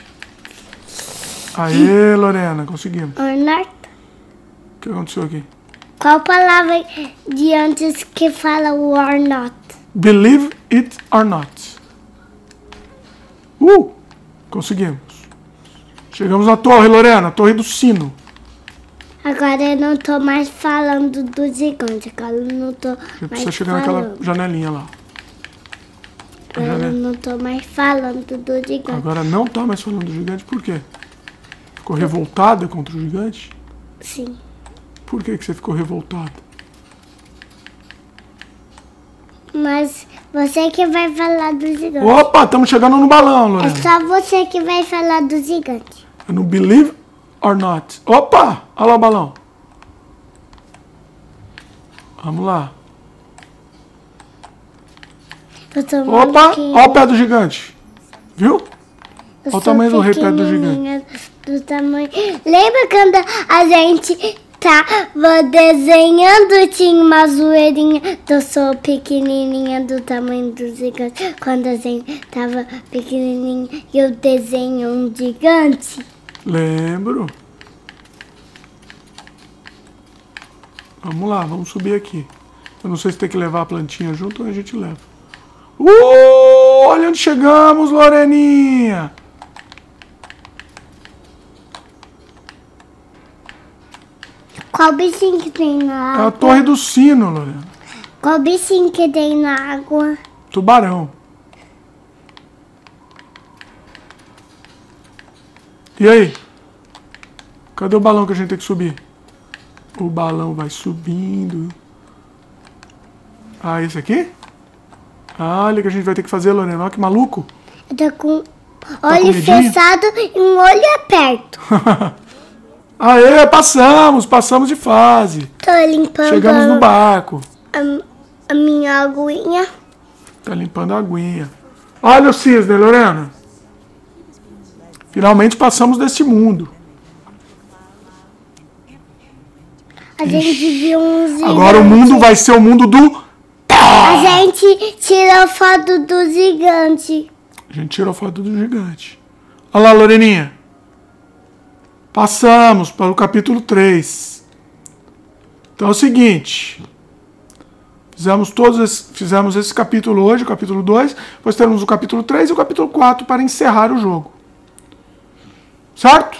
Speaker 1: Aê, Lorena, conseguimos.
Speaker 2: or not.
Speaker 1: O que aconteceu aqui?
Speaker 2: Qual palavra de antes que fala o or not?
Speaker 1: Believe it or not. Uh! Conseguimos. Chegamos na torre, Lorena, torre do sino.
Speaker 2: Agora eu não tô mais falando do gigante. Agora eu não tô
Speaker 1: Você precisa chegar naquela
Speaker 2: falando.
Speaker 1: janelinha lá. A
Speaker 2: eu não tô mais falando do gigante.
Speaker 1: Agora não tá mais falando do gigante, por quê? Ficou revoltada contra o gigante?
Speaker 2: Sim.
Speaker 1: Por que, que você ficou revoltada?
Speaker 2: Mas você que vai falar do gigante.
Speaker 1: Opa, estamos chegando no balão,
Speaker 2: É
Speaker 1: Lorena.
Speaker 2: só você que vai falar do gigante.
Speaker 1: É no believe or not. Opa! Olha lá o balão. Vamos lá. Opa!
Speaker 2: maluquinha.
Speaker 1: Olha o pé do gigante. Viu?
Speaker 2: Eu
Speaker 1: Olha o tamanho do rei perto do
Speaker 2: pequenininha Do tamanho... Lembra quando a gente tava desenhando tinha uma zoeirinha Eu sou pequenininha do tamanho do gigante Quando a gente tava pequenininha eu desenho um gigante
Speaker 1: Lembro. Vamos lá, vamos subir aqui. Eu não sei se tem que levar a plantinha junto ou a gente leva. Uh, olha onde chegamos, Loreninha.
Speaker 2: Qual bichinho que tem na
Speaker 1: É
Speaker 2: água?
Speaker 1: a torre do sino, Lorena.
Speaker 2: Qual bichinho que tem na água?
Speaker 1: Tubarão. E aí? Cadê o balão que a gente tem que subir? O balão vai subindo. Ah, esse aqui? Ah, olha o que a gente vai ter que fazer, Lorena. Olha que maluco.
Speaker 2: Eu tô com olho
Speaker 1: medinho?
Speaker 2: fechado e um olho aberto
Speaker 1: Aê, passamos, passamos de fase.
Speaker 2: Tô limpando
Speaker 1: Chegamos no barco.
Speaker 2: a, a minha aguinha
Speaker 1: Tá limpando a aguinha. Olha o cisne, Lorena. Finalmente passamos deste mundo.
Speaker 2: A gente viu um gigante.
Speaker 1: Agora o mundo vai ser o mundo do.
Speaker 2: A gente tirou foto do gigante.
Speaker 1: A gente tirou foto do gigante. Olha lá, Loreninha. Passamos para o capítulo 3. Então é o seguinte. Fizemos, todos esse, fizemos esse capítulo hoje, o capítulo 2. Depois teremos o capítulo 3 e o capítulo 4 para encerrar o jogo. Certo?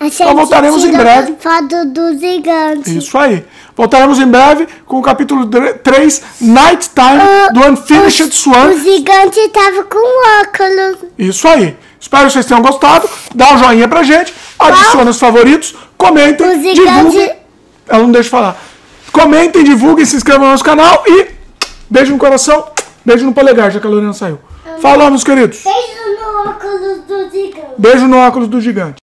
Speaker 1: Então voltaremos em breve.
Speaker 2: foto do gigante.
Speaker 1: Isso aí. Voltaremos em breve com o capítulo 3, Night Time,
Speaker 2: Ah,
Speaker 1: do Unfinished Swan.
Speaker 2: O gigante tava com óculos.
Speaker 1: Isso aí. Espero que vocês tenham gostado. Dá um joinha pra gente. Adicione os favoritos. Comentem.
Speaker 2: Gigante-
Speaker 1: Divulguem. Ela não deixa de falar. Comentem, divulguem, se inscrevam no nosso canal. E beijo no coração. Beijo no polegar, já que a Lorena saiu. Falou, meus queridos.
Speaker 2: Beijo no óculos do gigante.
Speaker 1: Beijo no óculos do gigante.